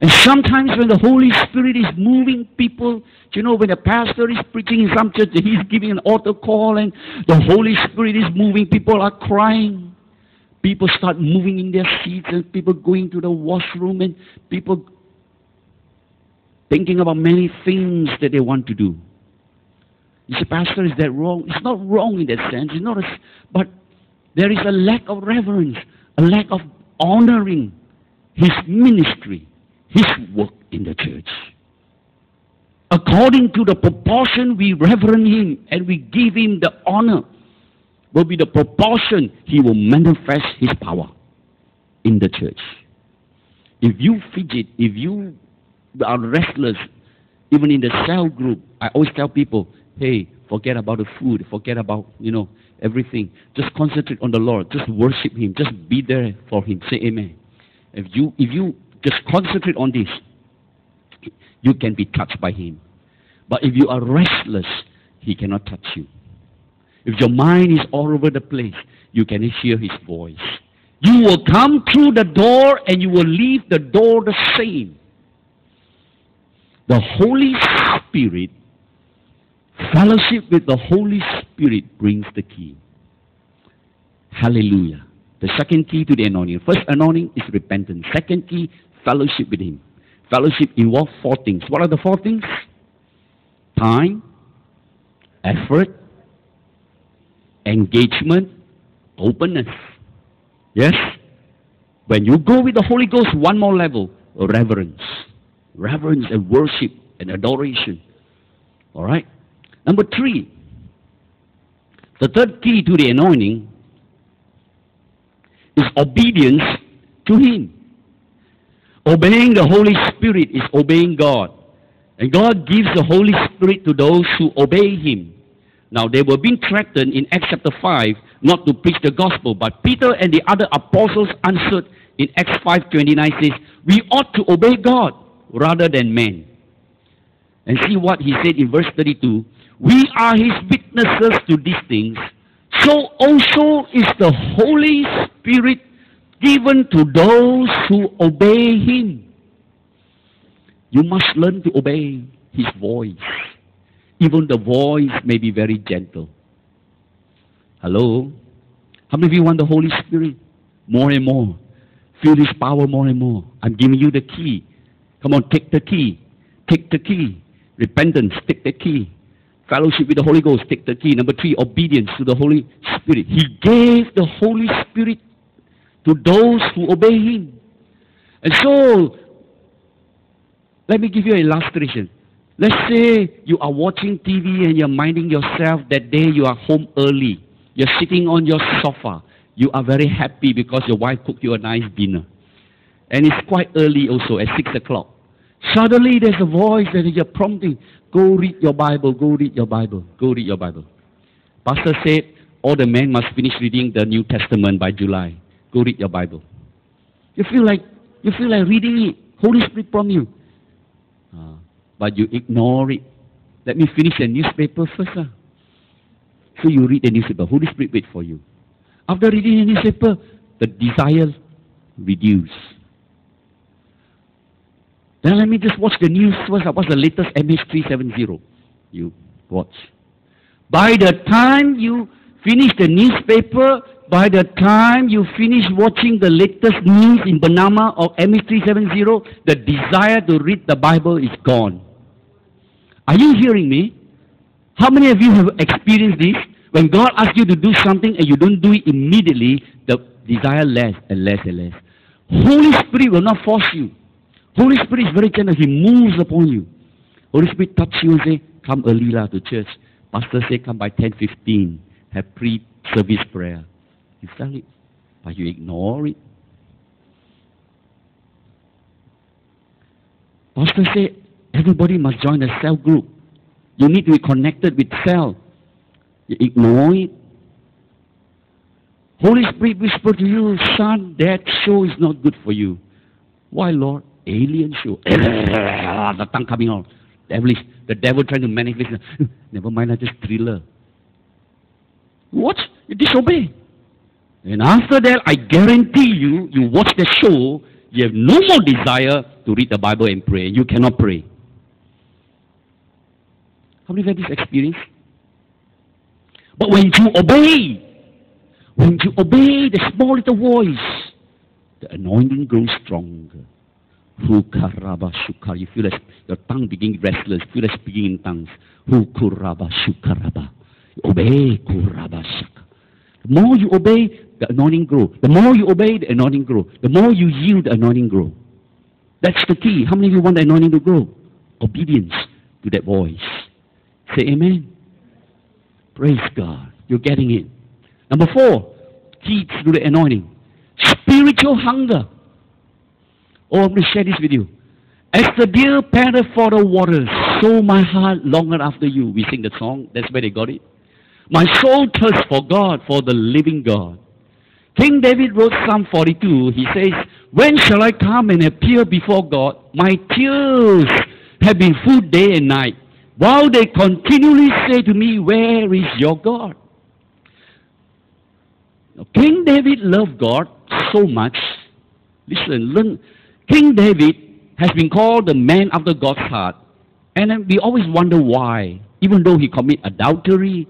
And sometimes when the Holy Spirit is moving people, you know, when the pastor is preaching in some church, he's giving an altar call and the Holy Spirit is moving, people are crying. People start moving in their seats and people going to the washroom and people thinking about many things that they want to do. You say, Pastor, is that wrong? It's not wrong in that sense. It's not a, but there is a lack of reverence, a lack of honoring his ministry, his work in the church. According to the proportion we reverence him and we give him the honor will be the proportion he will manifest his power in the church. If you fidget, if you are restless, even in the cell group, I always tell people, hey, forget about the food, forget about, you know, everything. Just concentrate on the Lord. Just worship Him. Just be there for Him. Say Amen. If you if you just concentrate on this, you can be touched by Him. But if you are restless, He cannot touch you. If your mind is all over the place, you can hear His voice. You will come through the door and you will leave the door the same. The Holy Spirit, fellowship with the Holy Spirit brings the key. Hallelujah. The second key to the anointing. First anointing is repentance. Second key, fellowship with Him. Fellowship involves four things. What are the four things? Time, effort, engagement, openness. Yes? When you go with the Holy Ghost, one more level, reverence. Reverence and worship and adoration. All right? Number three, the third key to the anointing is obedience to Him. Obeying the Holy Spirit is obeying God. And God gives the Holy Spirit to those who obey Him. Now, they were being threatened in Acts chapter 5 not to preach the gospel, but Peter and the other apostles answered in Acts 5.29 says, We ought to obey God rather than men. And see what he said in verse 32. We are his witnesses to these things. So also is the Holy Spirit given to those who obey him. You must learn to obey his voice. Even the voice may be very gentle. Hello? How many of you want the Holy Spirit? More and more. Feel His power more and more. I'm giving you the key. Come on, take the key. Take the key. Repentance, take the key. Fellowship with the Holy Ghost, take the key. Number three, obedience to the Holy Spirit. He gave the Holy Spirit to those who obey Him. And so, let me give you an illustration. Let's say you are watching TV and you're minding yourself that day you are home early. You're sitting on your sofa. You are very happy because your wife cooked you a nice dinner. And it's quite early also, at 6 o'clock. Suddenly there's a voice that is prompting, go read your Bible, go read your Bible, go read your Bible. Pastor said, all the men must finish reading the New Testament by July. Go read your Bible. You feel like, you feel like reading it. Holy Spirit from you. Uh, but you ignore it. Let me finish the newspaper first. Uh. So you read the newspaper. Holy Spirit wait for you. After reading the newspaper, the desire reduce. Then let me just watch the news first. What's the latest MH370? You watch. By the time you finish the newspaper, by the time you finish watching the latest news in Panama or MH370, the desire to read the Bible is gone. Are you hearing me? How many of you have experienced this? When God asks you to do something and you don't do it immediately, the desire less and less and less. Holy Spirit will not force you. Holy Spirit is very gentle. He moves upon you. Holy Spirit touch you and say, come early lah to church. Pastor say, come by 10.15. Have pre-service prayer. You felt it, but you ignore it. Pastor say, everybody must join a cell group. You need to be connected with cell. You ignore it. Holy Spirit whisper to you, son, that show is not good for you. Why, Lord? Alien show. the tongue coming out. Devilish. The devil trying to manifest. (laughs) Never mind, I just thriller. Watch. You disobey. And after that, I guarantee you, you watch the show, you have no more desire to read the Bible and pray. You cannot pray. How many have had this experience? But when you obey, when you obey the small little voice, the anointing grows stronger. You feel like your tongue begins restless. You feel like speaking in tongues. Obey. The more you obey, the anointing grow. The more you obey, the anointing grow. The more you yield, the anointing grow. That's the key. How many of you want the anointing to grow? Obedience to that voice. Say amen. Praise God. You're getting it. Number four, key to the anointing. Spiritual hunger. Oh, I'm going to share this with you. As the deer panteth for the waters, so my heart longeth after you. We sing the song. That's where they got it. My soul thirsts for God, for the living God. King David wrote Psalm 42. He says, When shall I come and appear before God? My tears have been full day and night, while they continually say to me, Where is your God? King David loved God so much. Listen, learn. King David has been called the man after God's heart. And we always wonder why. Even though he committed adultery,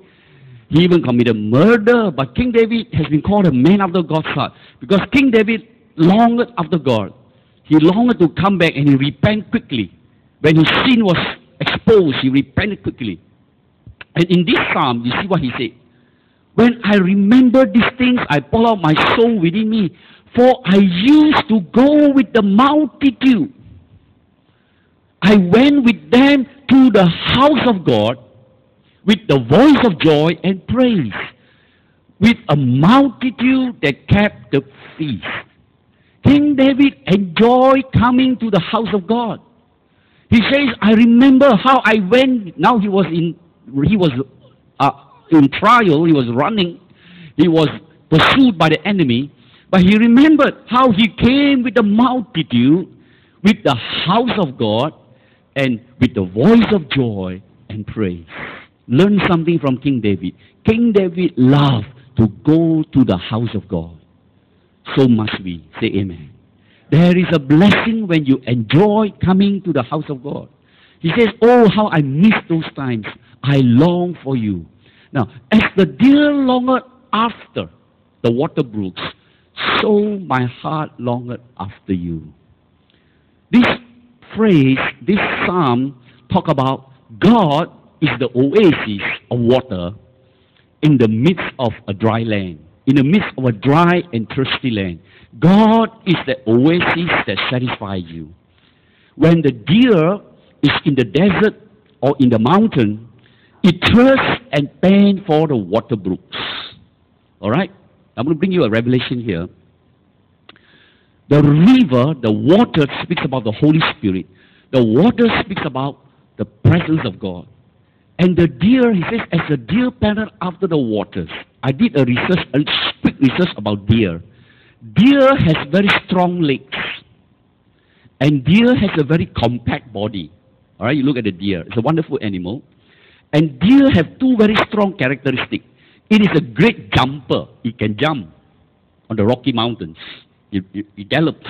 he even committed murder, but King David has been called a man after God's heart. Because King David longed after God. He longed to come back and he repented quickly. When his sin was exposed, he repented quickly. And in this psalm, you see what he said. When I remember these things, I pull out my soul within me. For I used to go with the multitude. I went with them to the house of God with the voice of joy and praise, with a multitude that kept the feast. King David enjoyed coming to the house of God. He says, I remember how I went, now he was in, he was uh, in trial, he was running, he was pursued by the enemy, but he remembered how he came with the multitude, with the house of God, and with the voice of joy and praise. Learn something from King David. King David loved to go to the house of God. So must we. Say amen. There is a blessing when you enjoy coming to the house of God. He says, Oh, how I miss those times. I long for you. Now, as the deer longeth after the water brooks, so my heart longeth after you. This phrase, this psalm, talk about God is the oasis of water in the midst of a dry land, in the midst of a dry and thirsty land. God is the oasis that satisfies you. When the deer is in the desert or in the mountain, it thirsts and pants for the water brooks. All right? I'm going to bring you a revelation here. The river, the water speaks about the Holy Spirit. The water speaks about the presence of God. And the deer, he says, as the deer panted after the waters. I did a research, a quick research about deer. Deer has very strong legs. And deer has a very compact body. All right, you look at the deer. It's a wonderful animal. And deer have two very strong characteristics. It is a great jumper. It can jump on the Rocky Mountains. It, it, it gallops.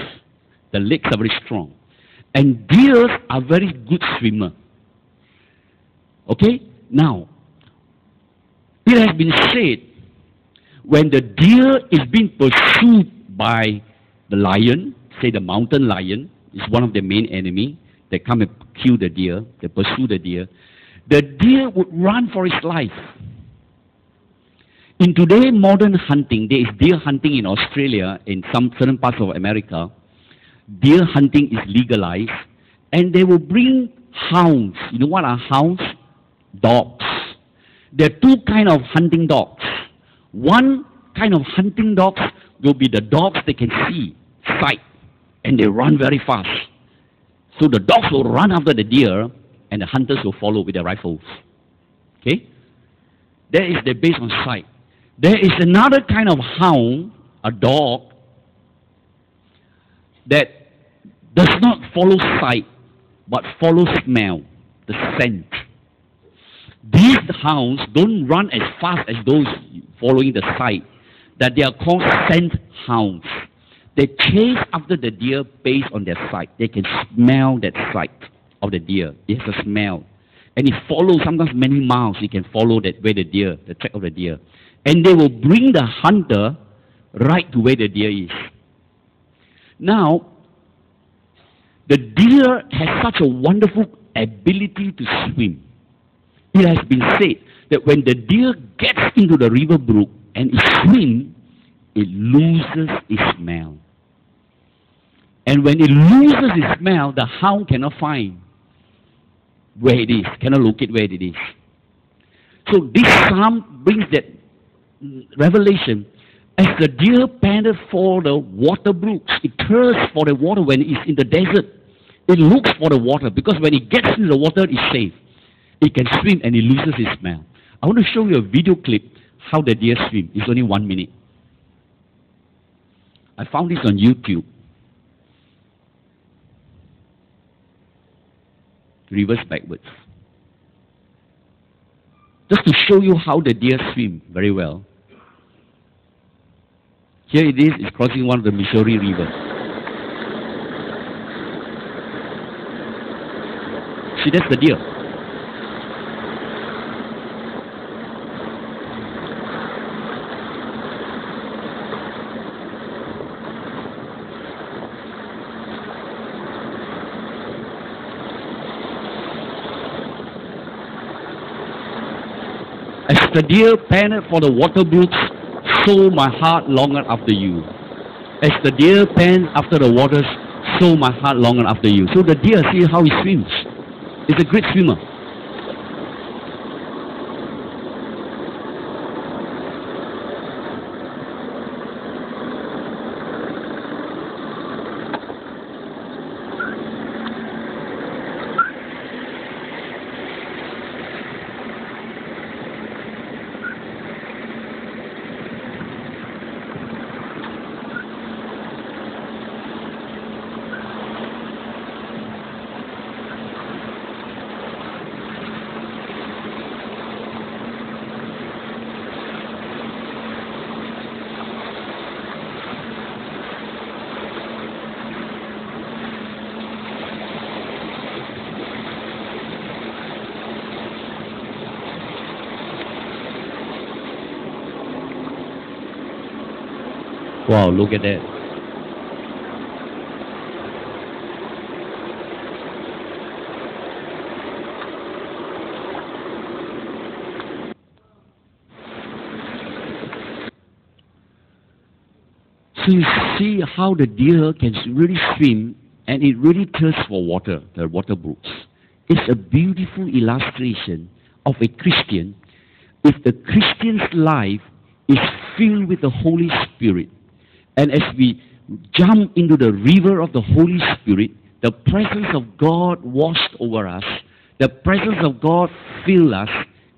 The legs are very strong. And deers are very good swimmer. Okay? Now, it has been said when the deer is being pursued by the lion, say the mountain lion, is one of the main enemy. They come and kill the deer, they pursue the deer. The deer would run for its life. In today modern hunting, there is deer hunting in Australia, in some certain parts of America. Deer hunting is legalized, and they will bring hounds. You know what are hounds? dogs. There are two kind of hunting dogs. One kind of hunting dogs will be the dogs they can see, sight, and they run very fast. So the dogs will run after the deer, and the hunters will follow with their rifles. Okay? That is the based on sight. There is another kind of hound, a dog, that does not follow sight, but follows smell, the scent. These hounds don't run as fast as those following the sight, that they are called scent hounds. They chase after the deer based on their sight. They can smell that sight of the deer. It has a smell. And it follows sometimes many miles. It can follow that where the deer, the track of the deer. And they will bring the hunter right to where the deer is. Now, the deer has such a wonderful ability to swim. It has been said that when the deer gets into the river brook and it swims, it loses its smell. And when it loses its smell, the hound cannot find where it is, cannot locate where it is. So this psalm brings that revelation. As the deer panted for the water brooks, it thirsts for the water when it is in the desert. It looks for the water because when it gets into the water, it's safe. It can swim and it loses its smell. I want to show you a video clip how the deer swim. It's only one minute. I found this on YouTube. Reverse backwards. Just to show you how the deer swim very well. Here it is, it's crossing one of the Missouri River. See, that's the deer. As the deer panted for the water brooks, so my heart longed after you. As the deer pants after the waters, so my heart longed after you. So the deer, see how he swims. He's a great swimmer. Wow, look at that. So you see how the deer can really swim and it really thirsts for water, the water brooks. It's a beautiful illustration of a Christian if the Christian's life is filled with the Holy Spirit. And as we jump into the river of the Holy Spirit, the presence of God washed over us, the presence of God filled us.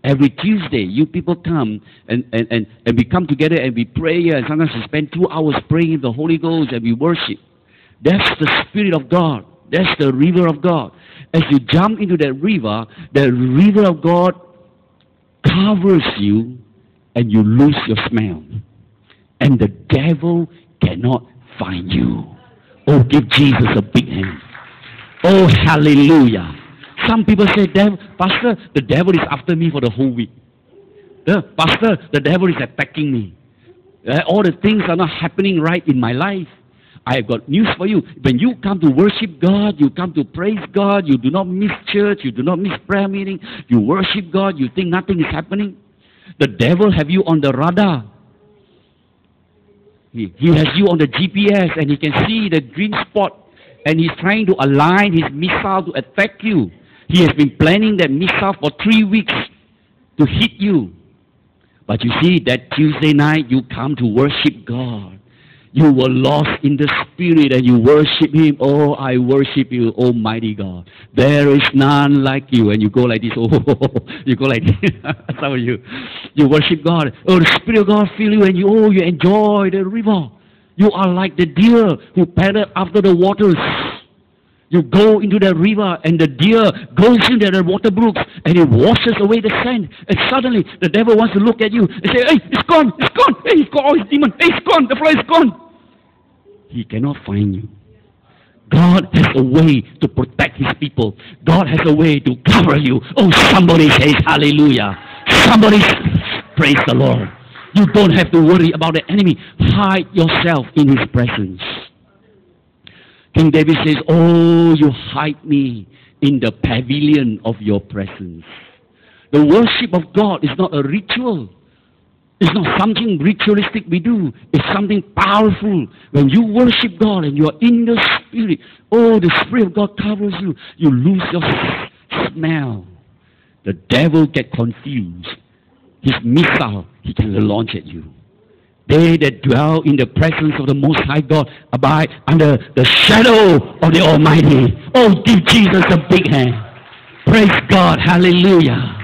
Every Tuesday, you people come and, and, and, and we come together and we pray and sometimes we spend two hours praying in the Holy Ghost and we worship. That's the Spirit of God. That's the river of God. As you jump into that river, the river of God covers you and you lose your smell. And the devil cannot find you. Oh, give Jesus a big hand. Oh, hallelujah. Some people say, Pastor, the devil is after me for the whole week. Uh, Pastor, the devil is attacking me. Uh, all the things are not happening right in my life. I have got news for you. When you come to worship God, you come to praise God, you do not miss church, you do not miss prayer meeting, you worship God, you think nothing is happening. The devil have you on the radar. He, he has you on the GPS and he can see the green spot and he's trying to align his missile to attack you. He has been planning that missile for three weeks to hit you. But you see, that Tuesday night you come to worship God. You were lost in the spirit and you worship Him. Oh, I worship you, Almighty God. There is none like you. And you go like this. (laughs) Oh, you go like this. (laughs) Some of you. You worship God. Oh, the Spirit of God fill you and you, oh, you enjoy the river. You are like the deer who paddled after the waters. You go into the river and the deer goes into the water brooks and it washes away the sand. And suddenly the devil wants to look at you and say, Hey, it's gone, it's gone, hey, he's got all his demons, hey, it's gone, the fly is gone. He cannot find you. God has a way to protect his people. God has a way to cover you. Oh, somebody says hallelujah. Somebody praise the Lord. You don't have to worry about the enemy. Hide yourself in his presence. King David says, Oh, you hide me in the pavilion of your presence. The worship of God is not a ritual. It's not something ritualistic we do. It's something powerful. When you worship God and you are in the Spirit, oh, the Spirit of God covers you. You lose your smell. The devil get confused. His missile, he can launch at you. They that dwell in the presence of the Most High God abide under the shadow of the Almighty. Oh, give Jesus a big hand. Praise God. Hallelujah.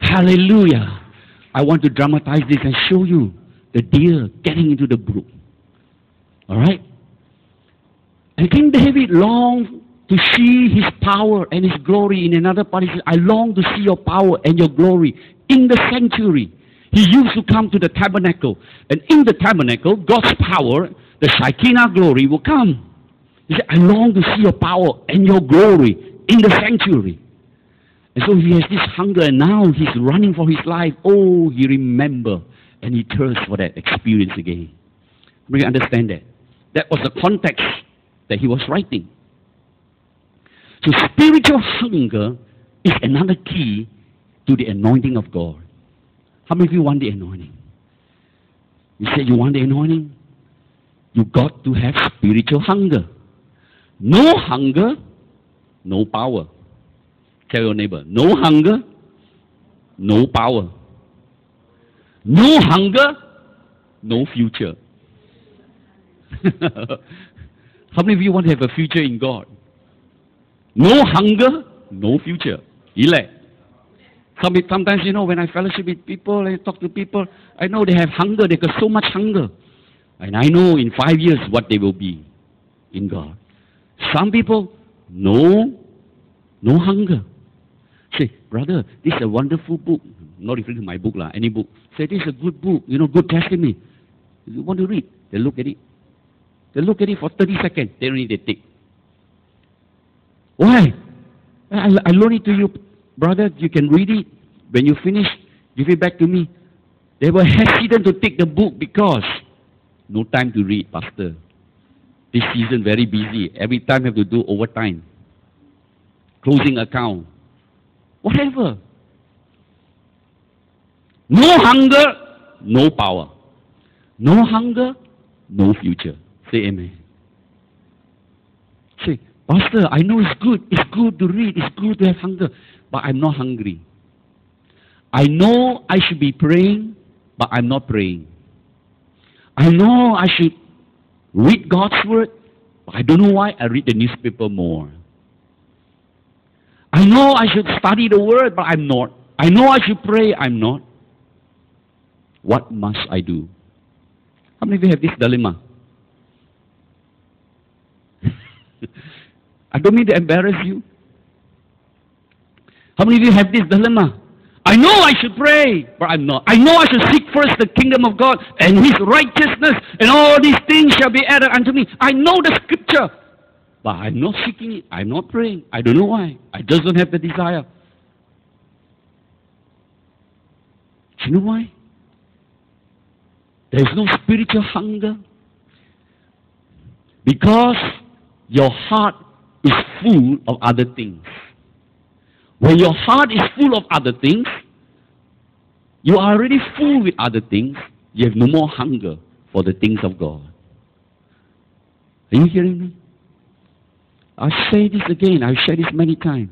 Hallelujah. I want to dramatize this and show you the deer getting into the brook. All right? And King David longed to see his power and his glory in another part. He says, I long to see your power and your glory in the sanctuary. He used to come to the tabernacle. And in the tabernacle, God's power, the Shekinah glory will come. He said, I long to see your power and your glory in the sanctuary. And so he has this hunger, and now he's running for his life. Oh, he remember, and he thirsts for that experience again. We understand that. That was the context that he was writing. So spiritual hunger is another key to the anointing of God. How many of you want the anointing? You say you want the anointing? You got to have spiritual hunger. No hunger, no power. Tell your neighbor, no hunger, no power. No hunger, no future. (laughs) How many of you want to have a future in God? No hunger, no future. Elect. Sometimes, you know, when I fellowship with people and talk to people, I know they have hunger. They got so much hunger. And I know in five years what they will be in God. Some people, no, no hunger. Say, brother, this is a wonderful book. Not referring to my book, lah, any book. Say, this is a good book, you know, good testimony. You want to read? They look at it. They look at it for 30 seconds. They don't need to take. Why? I, I loan it to you, brother. You can read it. When you finish, give it back to me. They were hesitant to take the book because no time to read, Pastor. This season very busy. Every time have to do overtime. Closing account. Whatever. No hunger, no power. No hunger, no future. Say amen. Say, Pastor, I know it's good. It's good to read. It's good to have hunger. But I'm not hungry. I know I should be praying, but I'm not praying. I know I should read God's word, but I don't know why I read the newspaper more. I know I should study the word, but I'm not. I know I should pray, I'm not. What must I do? How many of you have this dilemma? (laughs) I don't mean to embarrass you. How many of you have this dilemma? I know I should pray, but I'm not. I know I should seek first the kingdom of God and His righteousness, and all these things shall be added unto me. I know the scripture, but I'm not seeking it. I'm not praying. I don't know why. I just don't have the desire. Do you know why? There is no spiritual hunger. Because your heart is full of other things. When your heart is full of other things, you are already full with other things. You have no more hunger for the things of God. Are you hearing me? I say this again. I've said this many times.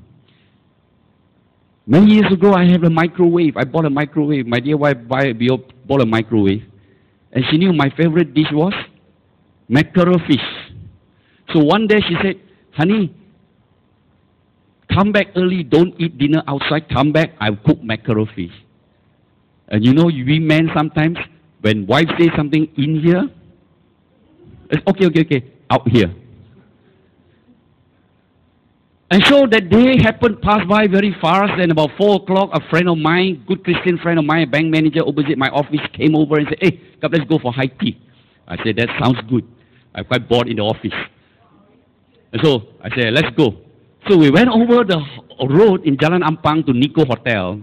Many years ago, I have a microwave. I bought a microwave. My dear wife bought a microwave. And she knew my favorite dish was mackerel fish. So one day she said, honey, come back early, don't eat dinner outside, come back, I'll cook mackerel fish. And you know, we men sometimes, when wife says something in here, it's okay, okay, okay, out here. And so that day happened, passed by very fast. and about 4 o'clock, a friend of mine, good Christian friend of mine, a bank manager opposite my office, came over and said, hey, come, let's go for high tea. I said, that sounds good. I'm quite bored in the office. And so I said, let's go. So we went over the road in Jalan Ampang to Nikko Hotel,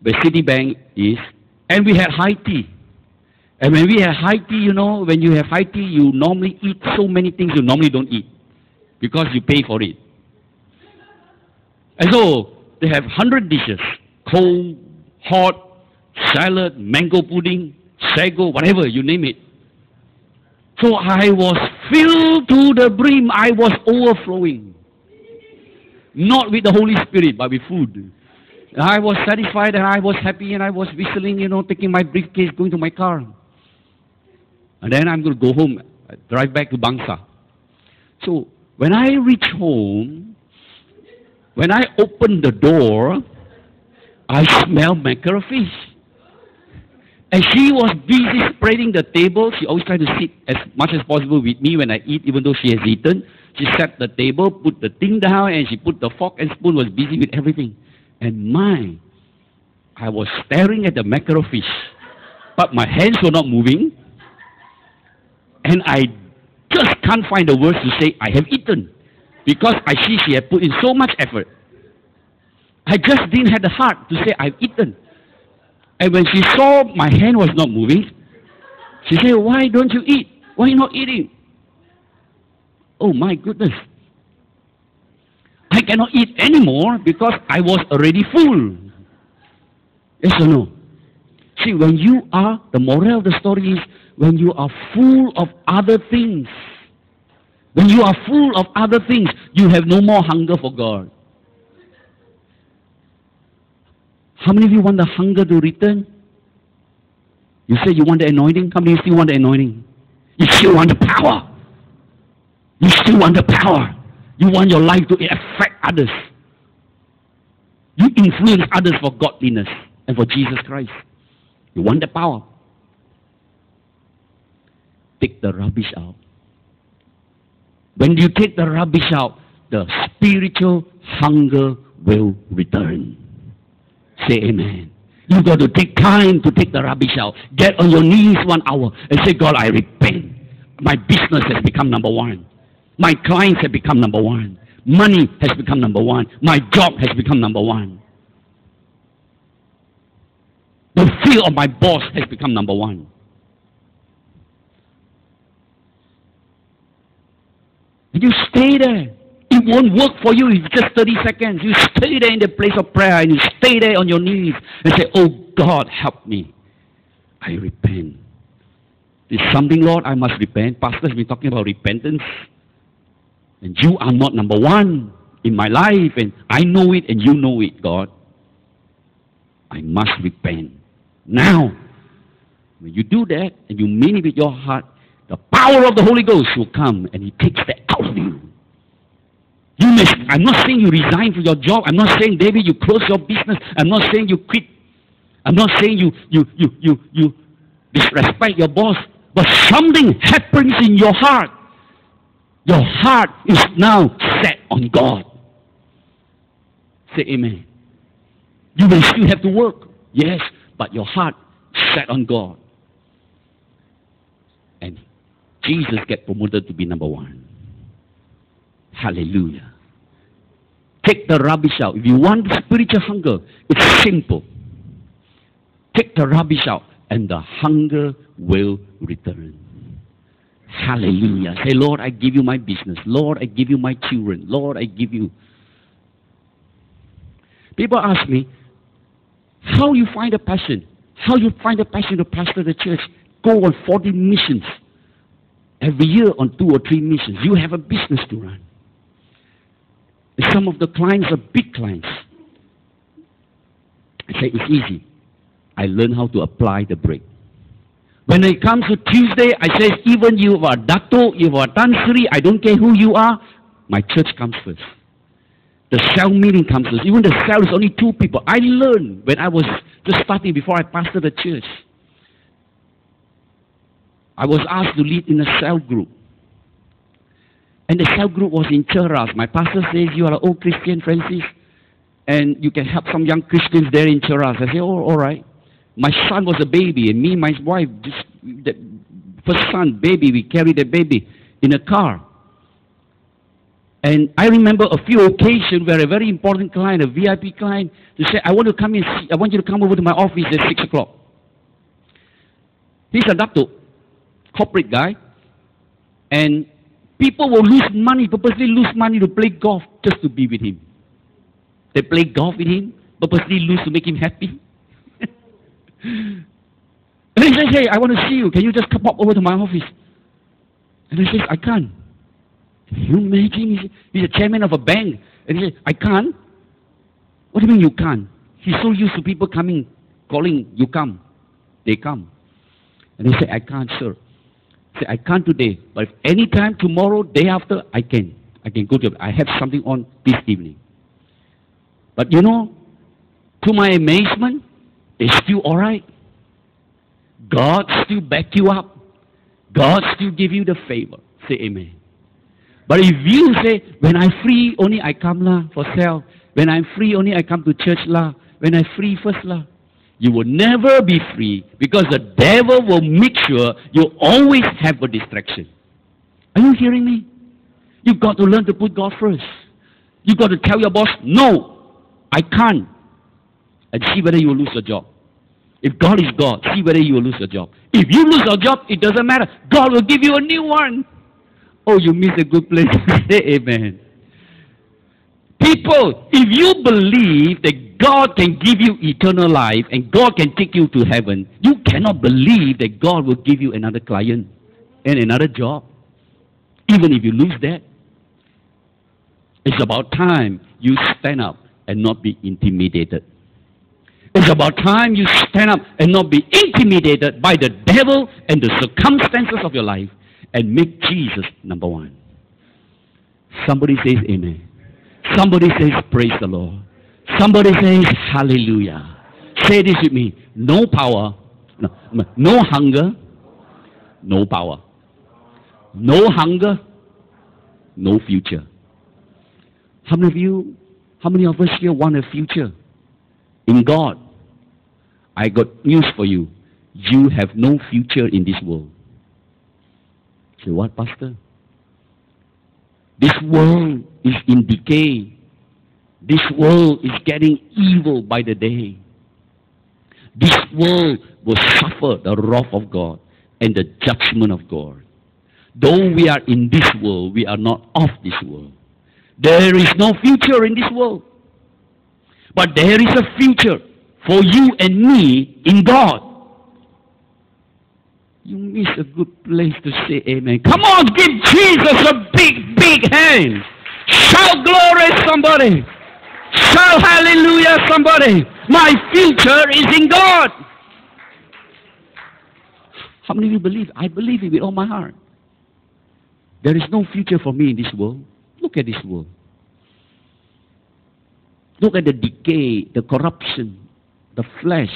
where Citibank is, and we had high tea. And when we had high tea, you know, when you have high tea, you normally eat so many things you normally don't eat because you pay for it. And so they have 100 dishes cold, hot, salad, mango pudding, sago, whatever, you name it. So I was filled to the brim. I was overflowing. Not with the Holy Spirit, but with food. I was satisfied and I was happy and I was whistling, you know, taking my briefcase, going to my car. And then I'm going to go home, drive back to Bangsar. So when I reach home, When I open the door, I smell mackerel-fish. And she was busy spreading the table. She always tried to sit as much as possible with me when I eat, even though she has eaten. She set the table, put the thing down, and she put the fork and spoon, was busy with everything. And my, I was staring at the mackerel-fish. But my hands were not moving. And I just can't find the words to say, I have eaten. Because I see she had put in so much effort. I just didn't have the heart to say, I've eaten. And when she saw my hand was not moving, she said, Why don't you eat? Why are you not eating? Oh my goodness. I cannot eat anymore because I was already full. Yes or no? See, when you are, the moral of the story is when you are full of other things, when you are full of other things, you have no more hunger for God. How many of you want the hunger to return? You say you want the anointing. How many of you still want the anointing? You still want the power. You still want the power. You want your life to affect others. You influence others for godliness and for Jesus Christ. You want the power. Take the rubbish out. When you take the rubbish out, the spiritual hunger will return. Say amen. You got to take time to take the rubbish out. Get on your knees one hour and say, God, I repent. My business has become number one. My clients have become number one. Money has become number one. My job has become number one. The fear of my boss has become number one. And you stay there. It won't work for you. It's just 30 seconds. You stay there in the place of prayer and you stay there on your knees and say, Oh God, help me. I repent. There's something, Lord, I must repent. Pastor has been talking about repentance. And you are not number one in my life. And I know it and you know it, God. I must repent. Now, when you do that and you mean it with your heart, the power of the Holy Ghost will come and He takes that out of you. You may, I'm not saying you resign from your job. I'm not saying, David, you close your business. I'm not saying you quit. I'm not saying you, you, you, you, you disrespect your boss. But something happens in your heart. Your heart is now set on God. Say amen. You may still have to work. Yes, but your heart set on God. And Jesus get promoted to be number one. Hallelujah. Take the rubbish out. If you want spiritual hunger, it's simple. Take the rubbish out, and the hunger will return. Hallelujah. Say, Lord, I give you my business. Lord, I give you my children. Lord, I give you. People ask me, how you find a passion? How you find a passion to pastor the church? Go on 40 missions. Every year on two or three missions. You have a business to run. Some of the clients are big clients. I say, it's easy. I learn how to apply the brake. When it comes to Tuesday, I say, even you are Dato, you are Tan Sri, I don't care who you are, my church comes first. The cell meeting comes first. Even the cell is only two people. I learned when I was just starting before I pastored the church. I was asked to lead in a cell group. And the cell group was in Cheras. My pastor says, You are an old Christian, Francis, and you can help some young Christians there in Cheras. I say, Oh, all right. My son was a baby, and me my wife, just the first son, baby, we carried the baby in a car. And I remember a few occasions where a very important client, a VIP client, they said, I want to come in, I want you to come over to my office at 6 o'clock. He's a doctor, corporate guy, and people will lose money, purposely lose money to play golf just to be with him. They play golf with him, purposely lose to make him happy. (laughs) and he says, hey, I want to see you. Can you just come up over to my office? And he says, I can't. Can you imagine? He's, he's a chairman of a bank. And he says, I can't. What do you mean you can't? He's so used to people coming, calling, you come. They come. And he said, I can't, sir. Said, I can't today, but if any time tomorrow, day after, I can. I can go to I have something on this evening. But you know, to my amazement, it's still all right. God still back you up. God still give you the favor. Say amen. But if you say, when I'm free, only I come lah for sale. When I'm free, only I come to church lah. When I'm free first lah. You will never be free because the devil will make sure you always have a distraction. Are you hearing me? You've got to learn to put God first. You've got to tell your boss, no, I can't. And see whether you will lose your job. If God is God, see whether you will lose your job. If you lose your job, it doesn't matter. God will give you a new one. Oh, you miss a good place. Say (laughs) amen. People, if you believe that God can give you eternal life and God can take you to heaven, you cannot believe that God will give you another client and another job, even if you lose that. It's about time you stand up and not be intimidated. It's about time you stand up and not be intimidated by the devil and the circumstances of your life and make Jesus number one. Somebody says amen. Somebody says praise the Lord. Somebody says hallelujah. Say this with me. No power, no, no hunger, no power. No hunger, no future. How many of you, how many of us here want a future in God? I got news for you. You have no future in this world. Say, what, Pastor? This world is in decay. This world is getting evil by the day. This world will suffer the wrath of God and the judgment of God. Though we are in this world, we are not of this world. There is no future in this world. But there is a future for you and me in God. You miss a good place to say amen. Come on, give Jesus a big, big hand. Shout glory, somebody. Shout hallelujah, somebody. My future is in God. How many of you believe? I believe it with all my heart. There is no future for me in this world. Look at this world. Look at the decay, the corruption, the flesh.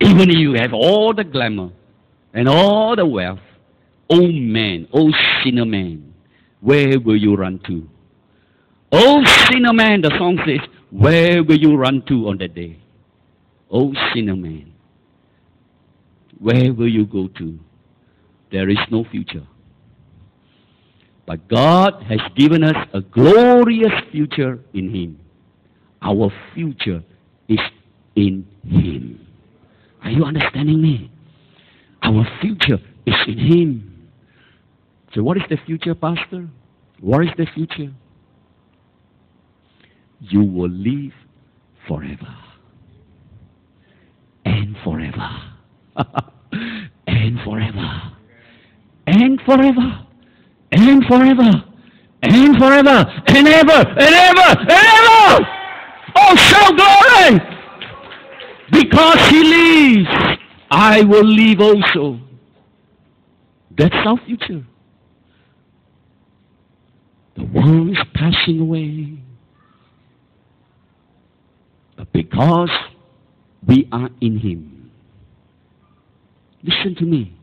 Even if you have all the glamour and all the wealth, oh man, oh sinner man, where will you run to? Oh sinner man, the song says, where will you run to on that day? Oh sinner man, where will you go to? There is no future. But God has given us a glorious future in Him. Our future is in Him. Are you understanding me? Our future is in Him. So, what is the future, Pastor? What is the future? You will live forever. And forever. (laughs) and forever. And forever. And forever. And forever. And ever. And ever. And ever. Oh, shout glory! Because he lives, I will live also. That's our future. The world is passing away. But because we are in him. Listen to me.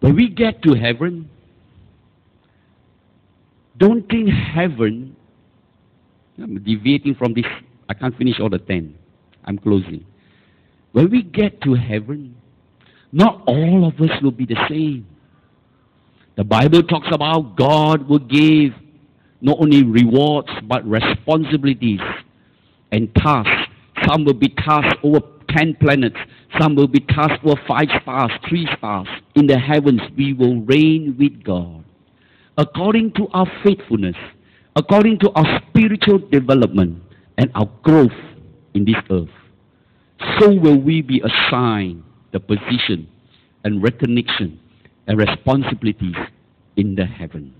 When we get to heaven, don't think heaven I'm deviating from this. I can't finish all the ten. I'm closing. When we get to heaven, not all of us will be the same. The Bible talks about God will give not only rewards but responsibilities and tasks. Some will be tasked over ten planets. Some will be tasked over five stars, three stars. In the heavens, we will reign with God according to our faithfulness according to our spiritual development and our growth in this earth, so will we be assigned the position and recognition and responsibilities in the heaven.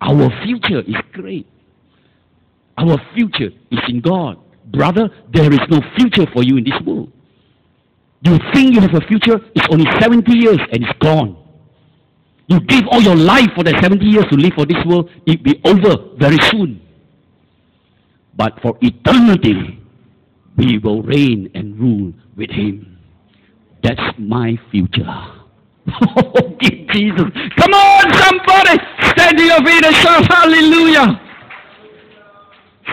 Our future is great. Our future is in God. Brother, there is no future for you in this world. You think you have a future, it's only 70 years and it's gone. You give all your life for the 70 years to live for this world, it will be over very soon. But for eternity, we will reign and rule with Him. That's my future. (laughs) Oh, Jesus. Come on, somebody. Stand to your feet and shout hallelujah.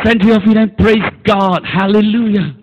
Stand to your feet and praise God. Hallelujah.